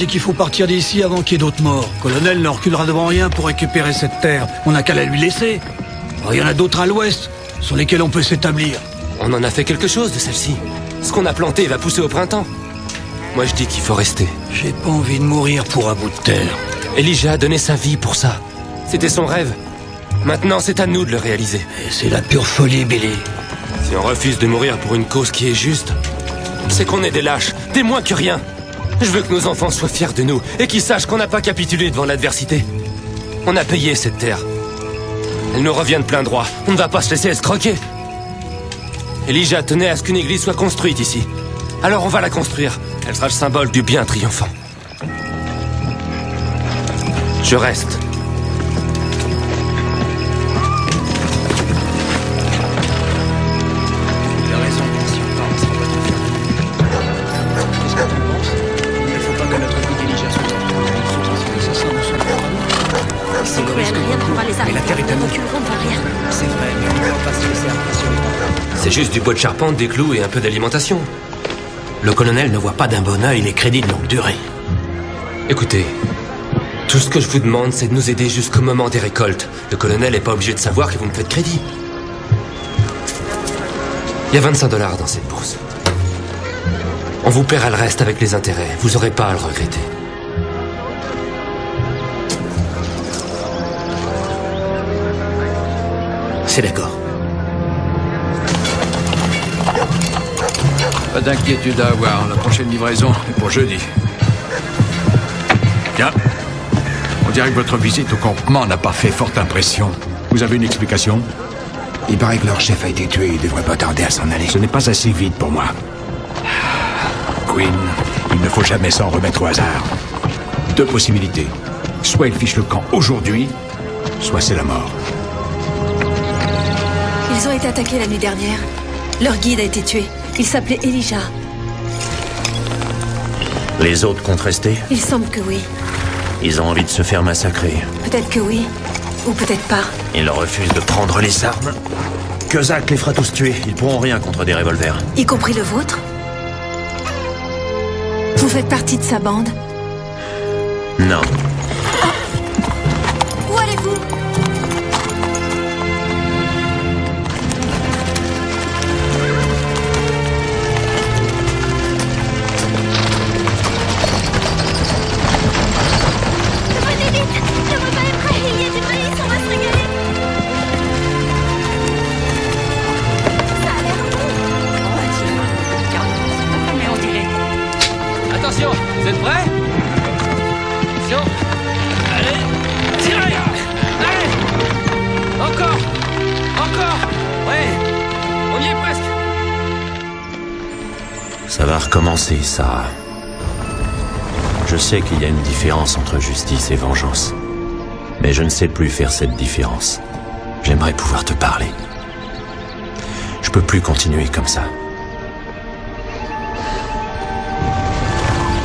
Dis qu'il faut partir d'ici avant qu'il y ait d'autres morts. Colonel ne reculera devant rien pour récupérer cette terre. On n'a qu'à la lui laisser. Il y en a d'autres à l'ouest, sur lesquels on peut s'établir. On en a fait quelque chose de celle-ci. Ce qu'on a planté va pousser au printemps. Moi, je dis qu'il faut rester. J'ai pas envie de mourir pour un bout de terre. Elijah a donné sa vie pour ça. C'était son rêve. Maintenant, c'est à nous de le réaliser. C'est la pure folie, Billy. Si on refuse de mourir pour une cause qui est juste, c'est qu'on est des lâches, des moins que rien. Je veux que nos enfants soient fiers de nous et qu'ils sachent qu'on n'a pas capitulé devant l'adversité. On a payé cette terre. Elle nous revient de plein droit. On ne va pas se laisser escroquer. Elijah tenait à ce qu'une église soit construite ici. Alors on va la construire. Elle sera le symbole du bien triomphant. Je reste. Juste du bois de charpente, des clous et un peu d'alimentation. Le colonel ne voit pas d'un bon œil les crédits de longue durée. Écoutez, tout ce que je vous demande, c'est de nous aider jusqu'au moment des récoltes. Le colonel n'est pas obligé de savoir que vous me faites crédit. Il y a 25 dollars dans cette bourse. On vous paiera le reste avec les intérêts. Vous aurez pas à le regretter. C'est d'accord. D'inquiétude à avoir. La prochaine livraison est pour jeudi. Tiens. On dirait que votre visite au campement n'a pas fait forte impression. Vous avez une explication? Il paraît que leur chef a été tué. Il devrait pas tarder à s'en aller. Ce n'est pas assez vite pour moi. Queen, il ne faut jamais s'en remettre au hasard. Deux possibilités. Soit il fiche le camp aujourd'hui, soit c'est la mort. Ils ont été attaqués la nuit dernière. Leur guide a été tué. Il s'appelait Elijah. Les autres comptent rester Il semble que oui. Ils ont envie de se faire massacrer. Peut-être que oui. Ou peut-être pas. Ils refusent de prendre les armes. Kozak les fera tous tuer. Ils pourront rien contre des revolvers. Y compris le vôtre Vous faites partie de sa bande Non. Ça va recommencer, Sarah. Je sais qu'il y a une différence entre justice et vengeance. Mais je ne sais plus faire cette différence. J'aimerais pouvoir te parler. Je peux plus continuer comme ça.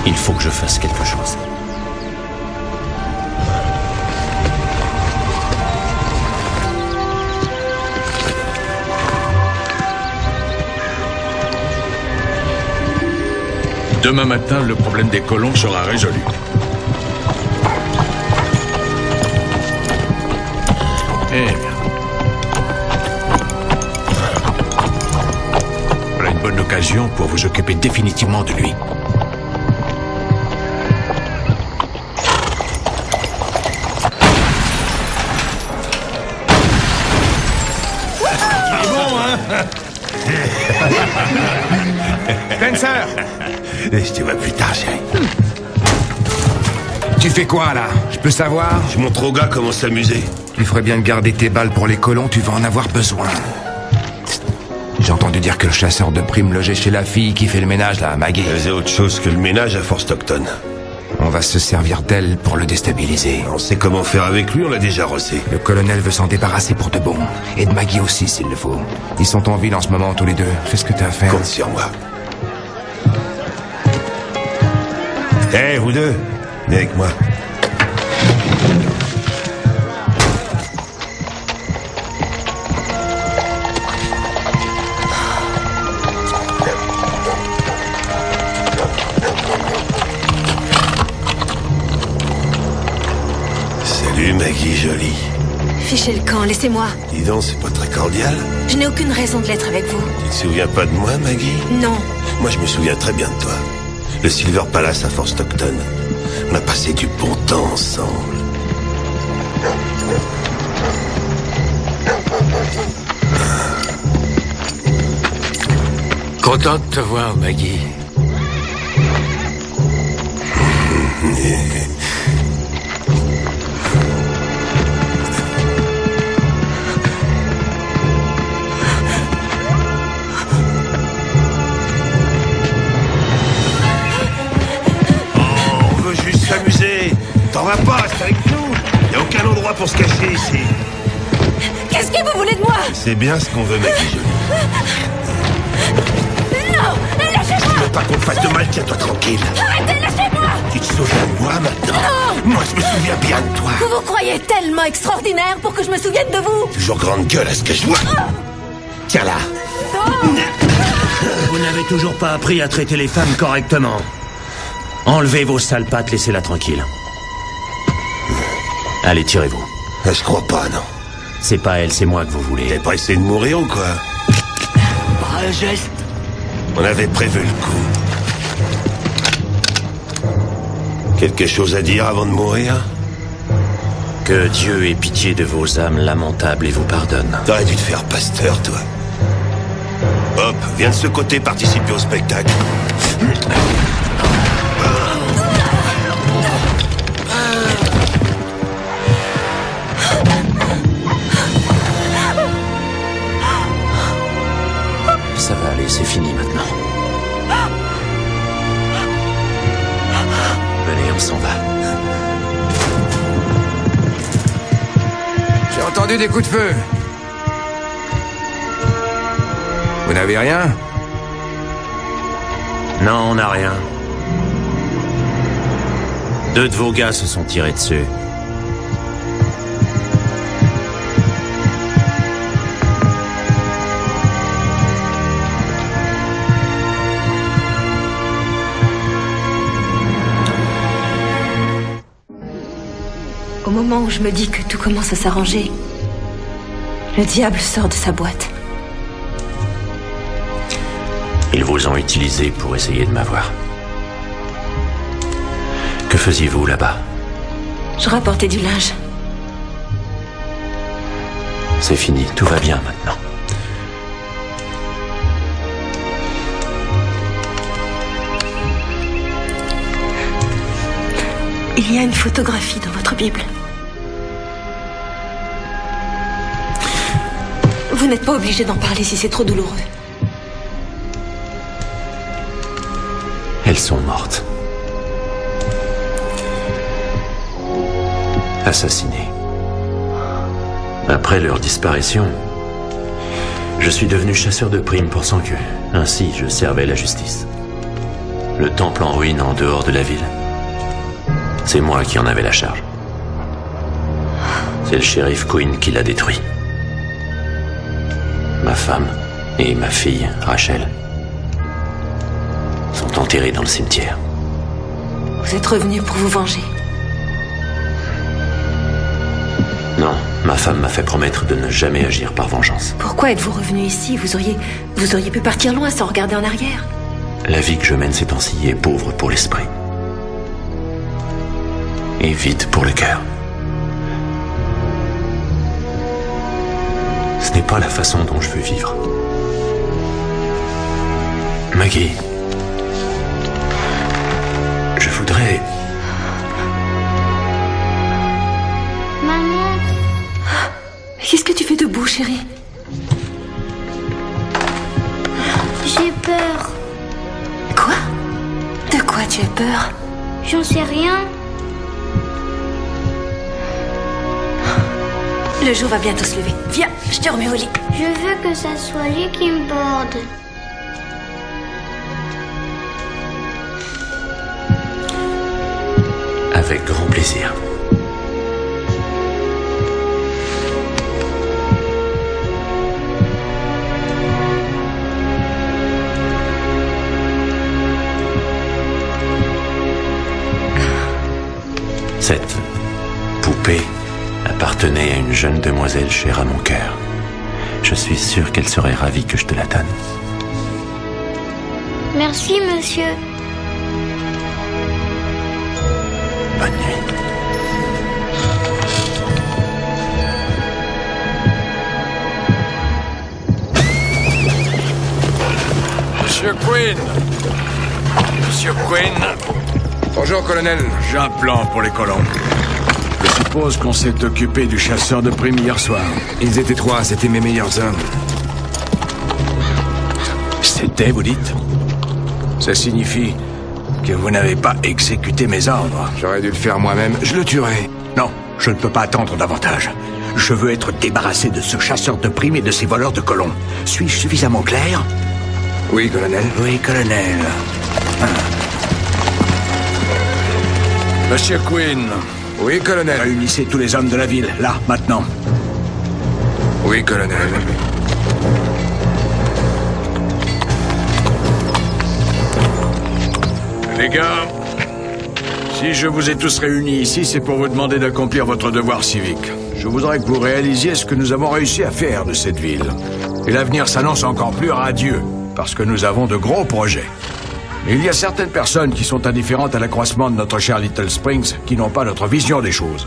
Il faut que je fasse quelque chose. Demain matin, le problème des colons sera résolu. Eh bien. Voilà une bonne occasion pour vous occuper définitivement de lui. Bon, hein? Spencer Je te vois plus tard, chérie. Tu fais quoi là? Je peux savoir? Je montre aux gars comment s'amuser. Tu ferais bien de garder tes balles pour les colons, tu vas en avoir besoin. J'ai entendu dire que le chasseur de primes logeait chez la fille qui fait le ménage là, Maggie. Il faisait autre chose que le ménage à Fort Stockton. On va se servir d'elle pour le déstabiliser. On sait comment faire avec lui, on l'a déjà rossé. Le colonel veut s'en débarrasser pour de bon. Et de Maggie aussi, s'il le faut. Ils sont en ville en ce moment, tous les deux. Fais ce que t'as à faire. Compte sur moi. Hé, vous deux, venez avec moi. Salut Maggie jolie. Fichez le camp, laissez-moi. Dis donc, c'est pas très cordial. Je n'ai aucune raison de l'être avec vous. Tu te souviens pas de moi, Maggie? Non. Moi, je me souviens très bien de toi. Le Silver Palace à Fort Stockton. On a passé du bon temps ensemble. Content de te voir, Maggie. C'est bien ce qu'on veut, Maggie jolie. Non Lâchez-moi Tu veux pas qu'on te fasse de mal, tiens-toi tranquille. Arrêtez, lâchez-moi Tu te souviens de moi maintenant Moi, je me souviens bien de toi. Vous vous croyez tellement extraordinaire pour que je me souvienne de vous Toujours grande gueule à ce que je vois. Tiens là. Vous n'avez toujours pas appris à traiter les femmes correctement. Enlevez vos sales pattes, laissez-la tranquille. Allez, tirez-vous. Je crois pas, non. C'est pas elle, c'est moi que vous voulez. T'es pas essayé de mourir ou quoi Pas un geste. On avait prévu le coup. Quelque chose à dire avant de mourir Que Dieu ait pitié de vos âmes lamentables et vous pardonne. T'aurais dû te faire pasteur, toi. Hop, viens de ce côté participer au spectacle. Fini maintenant. Venez, on s'en va. J'ai entendu des coups de feu. n'avez rien? Non, on n'a rien. Deux de vos gars se sont tirés dessus. Moment où je me dis que tout commence à s'arranger, le diable sort de sa boîte. Ils vous ont utilisé pour essayer de m'avoir. Que faisiez-vous là-bas? Je rapportais du linge. C'est fini, tout va bien maintenant. Il y a une photographie dans votre Bible. Vous n'êtes pas obligé d'en parler si c'est trop douloureux. Elles sont mortes. Assassinées. Après leur disparition, je suis devenu chasseur de primes pour sans queue. Ainsi, je servais la justice. Le temple en ruine en dehors de la ville. C'est moi qui en avais la charge. C'est le shérif Quinn qui l'a détruit. Ma femme et ma fille, Rachel, sont enterrées dans le cimetière. Vous êtes revenu pour vous venger. Non, ma femme m'a fait promettre de ne jamais agir par vengeance. Pourquoi êtes-vous revenu ici? Vous auriez, vous auriez pu partir loin sans regarder en arrière. La vie que je mène ces temps-ci est pauvre pour l'esprit. Et vide pour le cœur. Pas la façon dont je veux vivre. Maggie, je voudrais... Maman, Qu'est-ce que tu fais debout, chérie? J'ai peur. Quoi? De quoi tu as peur? J'en sais rien. Le jour va bientôt se lever. Viens, je te remets au lit. Je veux que ça soit lui qui me borde. Avec grand plaisir. Cette poupée appartenait à une jeune demoiselle chère à mon cœur. Je suis sûr qu'elle serait ravie que je te la donne. Merci, monsieur. Bonne nuit. Monsieur Quinn Monsieur Quinn Bonjour, colonel. J'ai un plan pour les colons. Je suppose qu'on s'est occupé du chasseur de primes hier soir. Ils étaient trois, c'était mes meilleurs hommes. C'était, vous dites? Ça signifie que vous n'avez pas exécuté mes ordres. J'aurais dû le faire moi-même. Je le tuerai. Non, je ne peux pas attendre davantage. Je veux être débarrassé de ce chasseur de primes et de ces voleurs de colons. Suis-je suffisamment clair? Oui, colonel. Oui, colonel. Ah. Monsieur Quinn. Oui, colonel. Réunissez tous les hommes de la ville, là, maintenant. Oui, colonel. Les gars, si je vous ai tous réunis ici, c'est pour vous demander d'accomplir votre devoir civique. Je voudrais que vous réalisiez ce que nous avons réussi à faire de cette ville. Et l'avenir s'annonce encore plus radieux, parce que nous avons de gros projets. Mais il y a certaines personnes qui sont indifférentes à l'accroissement de notre cher Little Springs, qui n'ont pas notre vision des choses.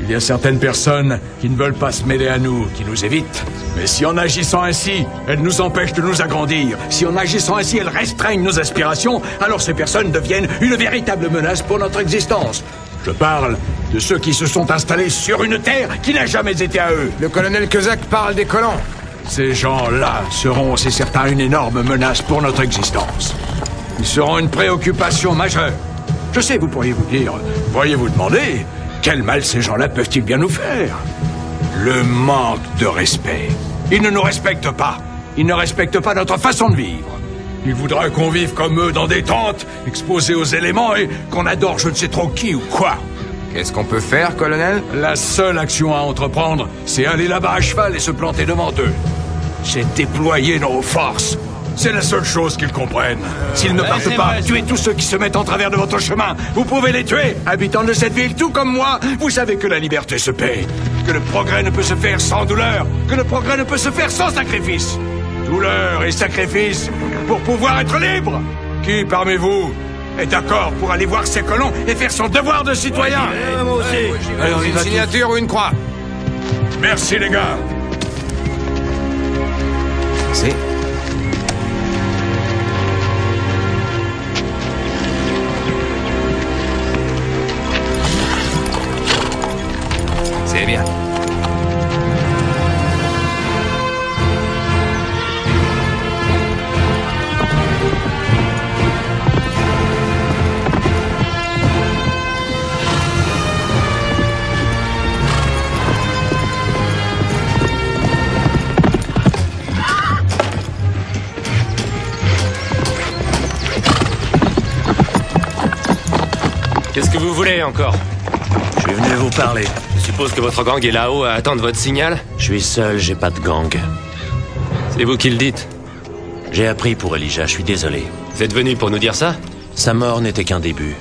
Il y a certaines personnes qui ne veulent pas se mêler à nous, qui nous évitent. Mais si en agissant ainsi, elles nous empêchent de nous agrandir, si en agissant ainsi elles restreignent nos aspirations, alors ces personnes deviennent une véritable menace pour notre existence. Je parle de ceux qui se sont installés sur une terre qui n'a jamais été à eux. Le colonel Kozak parle des colons. Ces gens-là seront, c'est certain, une énorme menace pour notre existence. Ils seront une préoccupation majeure. Je sais, vous pourriez vous dire, pourriez vous demander, quel mal ces gens-là peuvent-ils bien nous faire? Le manque de respect. Ils ne nous respectent pas. Ils ne respectent pas notre façon de vivre. Ils voudraient qu'on vive comme eux dans des tentes, exposés aux éléments et qu'on adore je ne sais trop qui ou quoi. Qu'est-ce qu'on peut faire, colonel? La seule action à entreprendre, c'est aller là-bas à cheval et se planter devant eux. C'est déployer nos forces. C'est la seule chose qu'ils comprennent. S'ils ne Ouais, partent pas, vrai. tuez tous ceux qui se mettent en travers de votre chemin. Vous pouvez les tuer. Habitants de cette ville, tout comme moi, vous savez que la liberté se paie. Que le progrès ne peut se faire sans douleur. Que le progrès ne peut se faire sans sacrifice. Douleur et sacrifice pour pouvoir être libre. Qui parmi vous est d'accord pour aller voir ses colons et faire son devoir de citoyen moi aussi. Y une signature ou une croix? Merci les gars. C'est. Qu'est-ce que vous voulez encore? Je suis venu vous parler. Je suppose que votre gang est là-haut à attendre votre signal Je suis seul, j'ai pas de gang. C'est vous qui le dites. J'ai appris pour Elijah, je suis désolé. Vous êtes venu pour nous dire ça? Sa mort n'était qu'un début.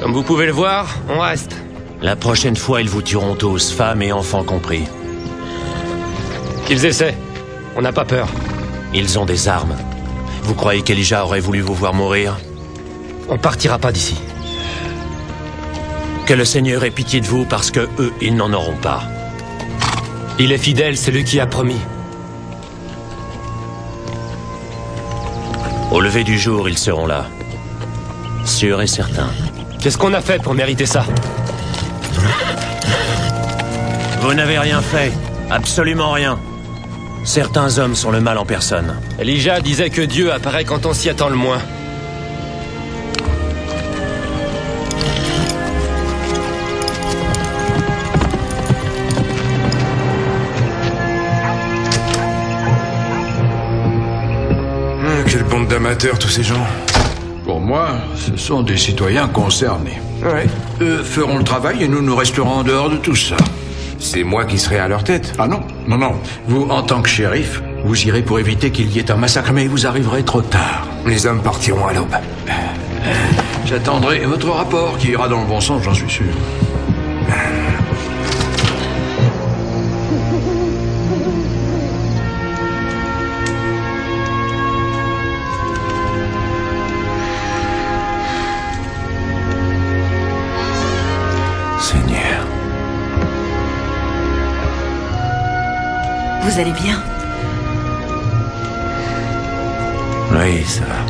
Comme vous pouvez le voir, on reste. La prochaine fois, ils vous tueront tous, femmes et enfants compris. Qu'ils essaient. On n'a pas peur. Ils ont des armes. Vous croyez qu'Elijah aurait voulu vous voir mourir? On partira pas d'ici. Que le Seigneur ait pitié de vous parce que eux, ils n'en auront pas. Il est fidèle, c'est lui qui a promis. Au lever du jour, ils seront là. Sûr et certain. Qu'est-ce qu'on a fait pour mériter ça? Vous n'avez rien fait. Absolument rien. Certains hommes sont le mal en personne. Elijah disait que Dieu apparaît quand on s'y attend le moins. Tous ces gens. Pour moi, ce sont des citoyens concernés. Ouais. Eux feront le travail et nous nous resterons en dehors de tout ça. C'est moi qui serai à leur tête. Ah non, non, non. Vous, en tant que shérif, vous irez pour éviter qu'il y ait un massacre, mais vous arriverez trop tard. Les hommes partiront à l'aube. J'attendrai votre rapport qui ira dans le bon sens, j'en suis sûr. Vous allez bien Oui, ça va.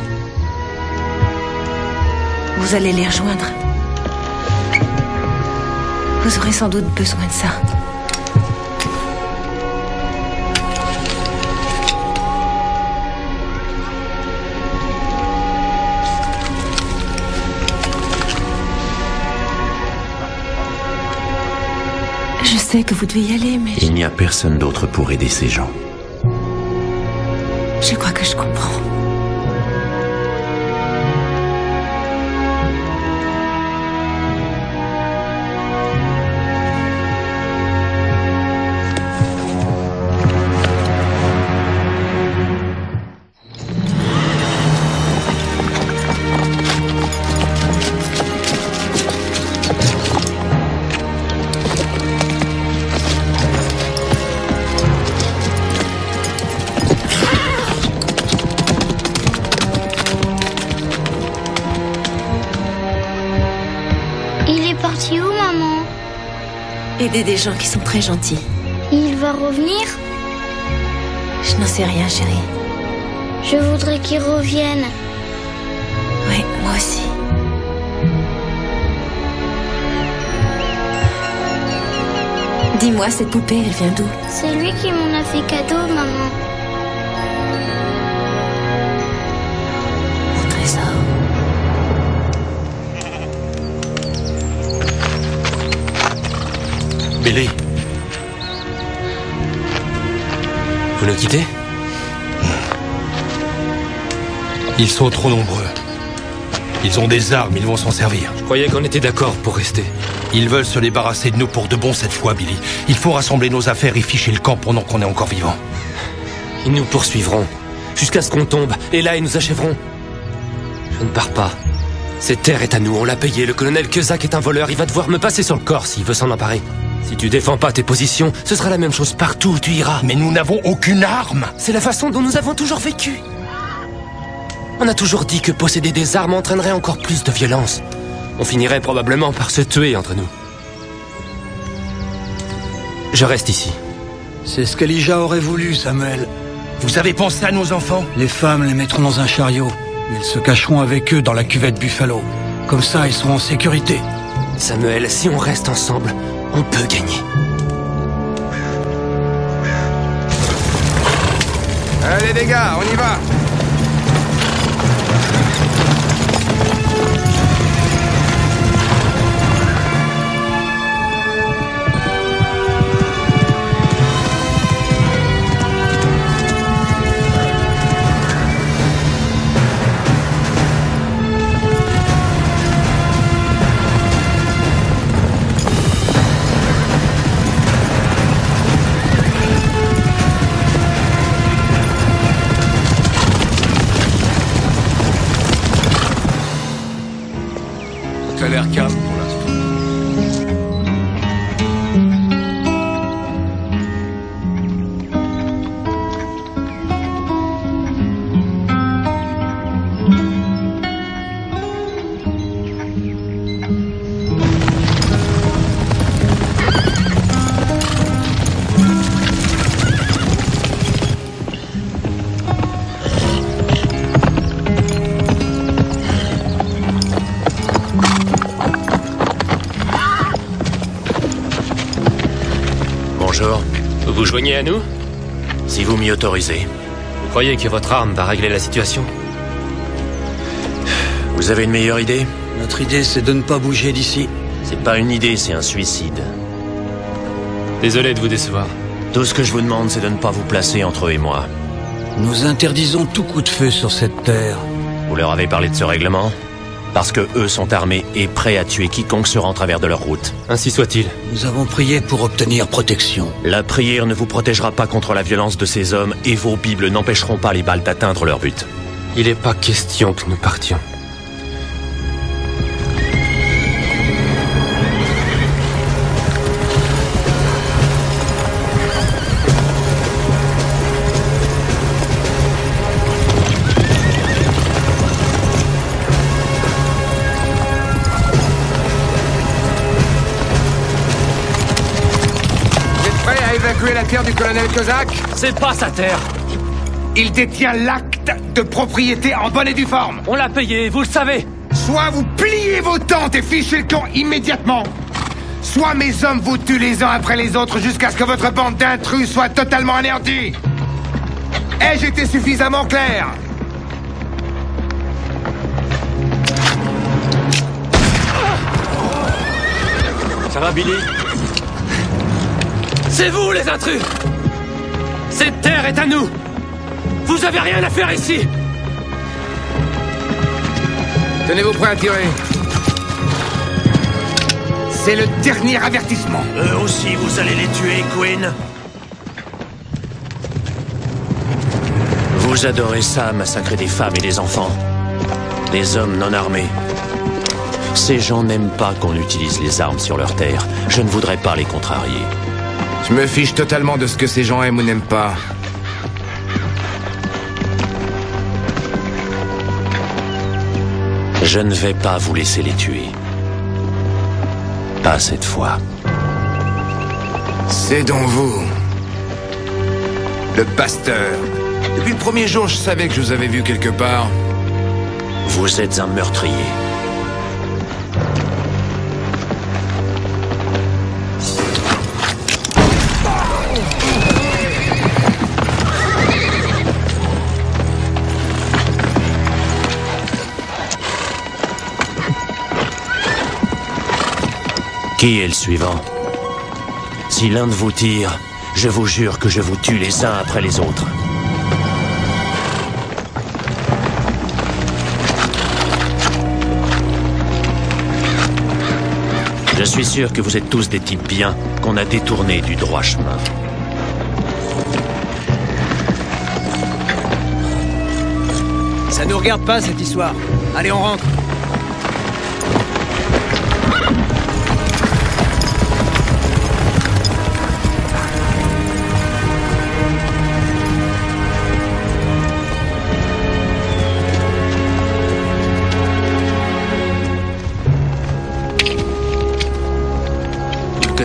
Vous allez les rejoindre. Vous aurez sans doute besoin de ça. Il n'y a personne d'autre pour aider ces gens. Des gens qui sont très gentils. Il va revenir Je n'en sais rien, chérie. Je voudrais qu'il revienne. Oui, moi aussi. Dis-moi, cette poupée, elle vient d'où? C'est lui qui m'en a fait cadeau, maman. Billy. Vous nous quittez Ils sont trop nombreux. Ils ont des armes, ils vont s'en servir. Je croyais qu'on était d'accord pour rester. Ils veulent se débarrasser de nous pour de bon cette fois, Billy. Il faut rassembler nos affaires et ficher le camp pendant qu'on est encore vivant. Ils nous poursuivront. Jusqu'à ce qu'on tombe. Et là, ils nous achèveront. Je ne pars pas. Cette terre est à nous, on l'a payé. Le colonel Kezak est un voleur. Il va devoir me passer sur le corps s'il veut s'en emparer. Si tu défends pas tes positions, ce sera la même chose partout où tu iras. Mais nous n'avons aucune arme C'est la façon dont nous avons toujours vécu. On a toujours dit que posséder des armes entraînerait encore plus de violence. On finirait probablement par se tuer entre nous. Je reste ici. C'est ce qu'Elijah aurait voulu, Samuel. Vous avez pensé à nos enfants? Les femmes les mettront dans un chariot. Ils se cacheront avec eux dans la cuvette Buffalo. Comme ça, ils seront en sécurité. Samuel, si on reste ensemble, on peut gagner. Allez les gars, on y va joignez à nous Si vous m'y autorisez. Vous croyez que votre arme va régler la situation Vous avez une meilleure idée Notre idée, c'est de ne pas bouger d'ici. C'est pas une idée, c'est un suicide. Désolé de vous décevoir. Tout ce que je vous demande, c'est de ne pas vous placer entre eux et moi. Nous interdisons tout coup de feu sur cette terre. Vous leur avez parlé de ce règlement Parce que eux sont armés et prêts à tuer quiconque se rend en travers de leur route. Ainsi soit-il. Nous avons prié pour obtenir protection. La prière ne vous protégera pas contre la violence de ces hommes et vos bibles n'empêcheront pas les balles d'atteindre leur but. Il n'est pas question que nous partions. Terre du colonel Kozak C'est pas sa terre. Il détient l'acte de propriété en bonne et due forme. On l'a payé, vous le savez. Soit vous pliez vos tentes et fichez le camp immédiatement Soit mes hommes vous tuent les uns après les autres jusqu'à ce que votre bande d'intrus soit totalement anéantie. Ai-je été suffisamment clair? Ça va, Billy? C'est vous, les intrus Cette terre est à nous Vous avez rien à faire ici Tenez-vous prêts à tirer. C'est le dernier avertissement. Eux aussi, vous allez les tuer, Quinn Vous adorez ça, massacrer des femmes et des enfants. Des hommes non armés. Ces gens n'aiment pas qu'on utilise les armes sur leur terre. Je ne voudrais pas les contrarier. Je me fiche totalement de ce que ces gens aiment ou n'aiment pas. Je ne vais pas vous laisser les tuer. Pas cette fois. C'est donc vous. Le pasteur. Depuis le premier jour, je savais que je vous avais vu quelque part. Vous êtes un meurtrier. Qui est le suivant? Si l'un de vous tire, Je vous jure que je vous tue les uns après les autres. Je suis sûr que vous êtes tous des types bien qu'on a détournés du droit chemin. Ça nous regarde pas cette histoire. Allez, on rentre.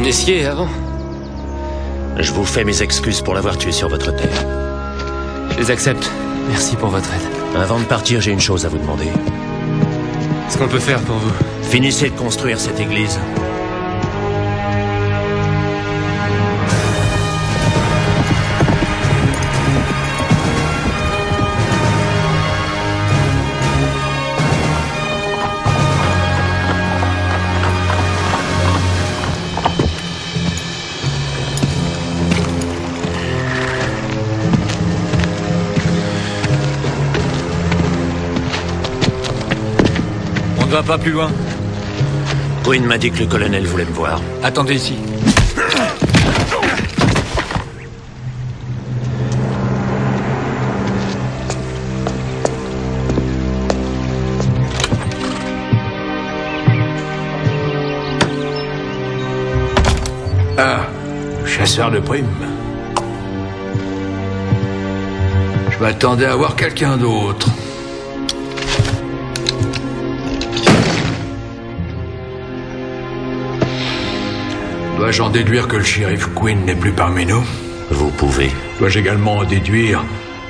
Connaissiez avant Je vous fais mes excuses pour l'avoir tué sur votre terre. Je les accepte. Merci pour votre aide. Avant de partir, j'ai une chose à vous demander. Ce qu'on peut faire pour vous Finissez de construire cette église. Va pas plus loin. Quinn m'a dit que le colonel voulait me voir. Attendez ici. Ah, chasseur de primes. Je m'attendais à voir quelqu'un d'autre. Dois-je en déduire que le shérif Quinn n'est plus parmi nous? Vous pouvez. Dois-je également en déduire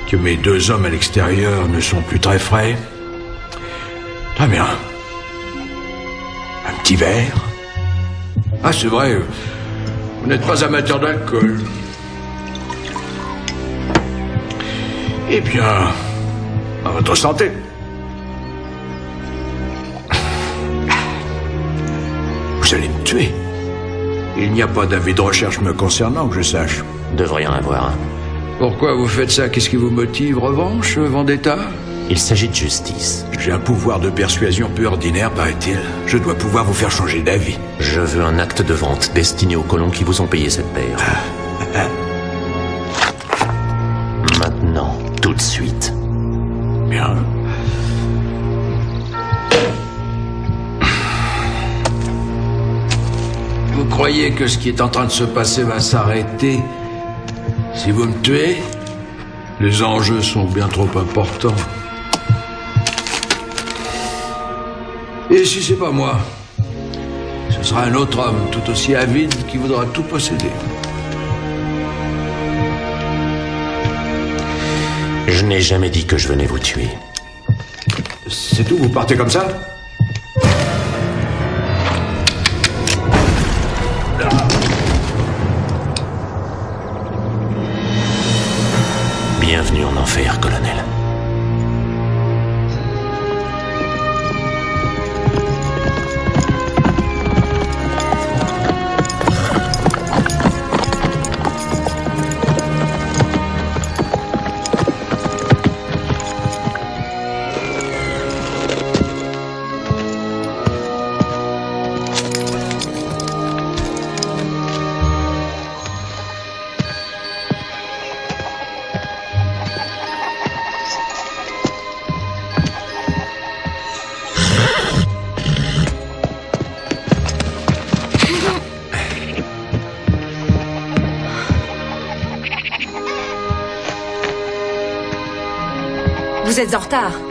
que mes deux hommes à l'extérieur ne sont plus très frais? Très bien. Un petit verre? Ah, c'est vrai, vous n'êtes pas amateur d'alcool. Eh bien, à votre santé. Vous allez me tuer. Il n'y a pas d'avis de recherche me concernant que je sache. Devrait y en avoir un. Pourquoi vous faites ça? Qu'est-ce qui vous motive? Revanche Vendetta? Il s'agit de justice. J'ai un pouvoir de persuasion peu ordinaire, paraît-il. Je dois pouvoir vous faire changer d'avis. Je veux un acte de vente destiné aux colons qui vous ont payé cette paire. Maintenant, tout de suite. Bien. Croyez que ce qui est en train de se passer va s'arrêter si vous me tuez? Les enjeux sont bien trop importants. Et si c'est pas moi Ce sera un autre homme tout aussi avide qui voudra tout posséder. Je n'ai jamais dit que je venais vous tuer. C'est tout, vous partez comme ça? En retard.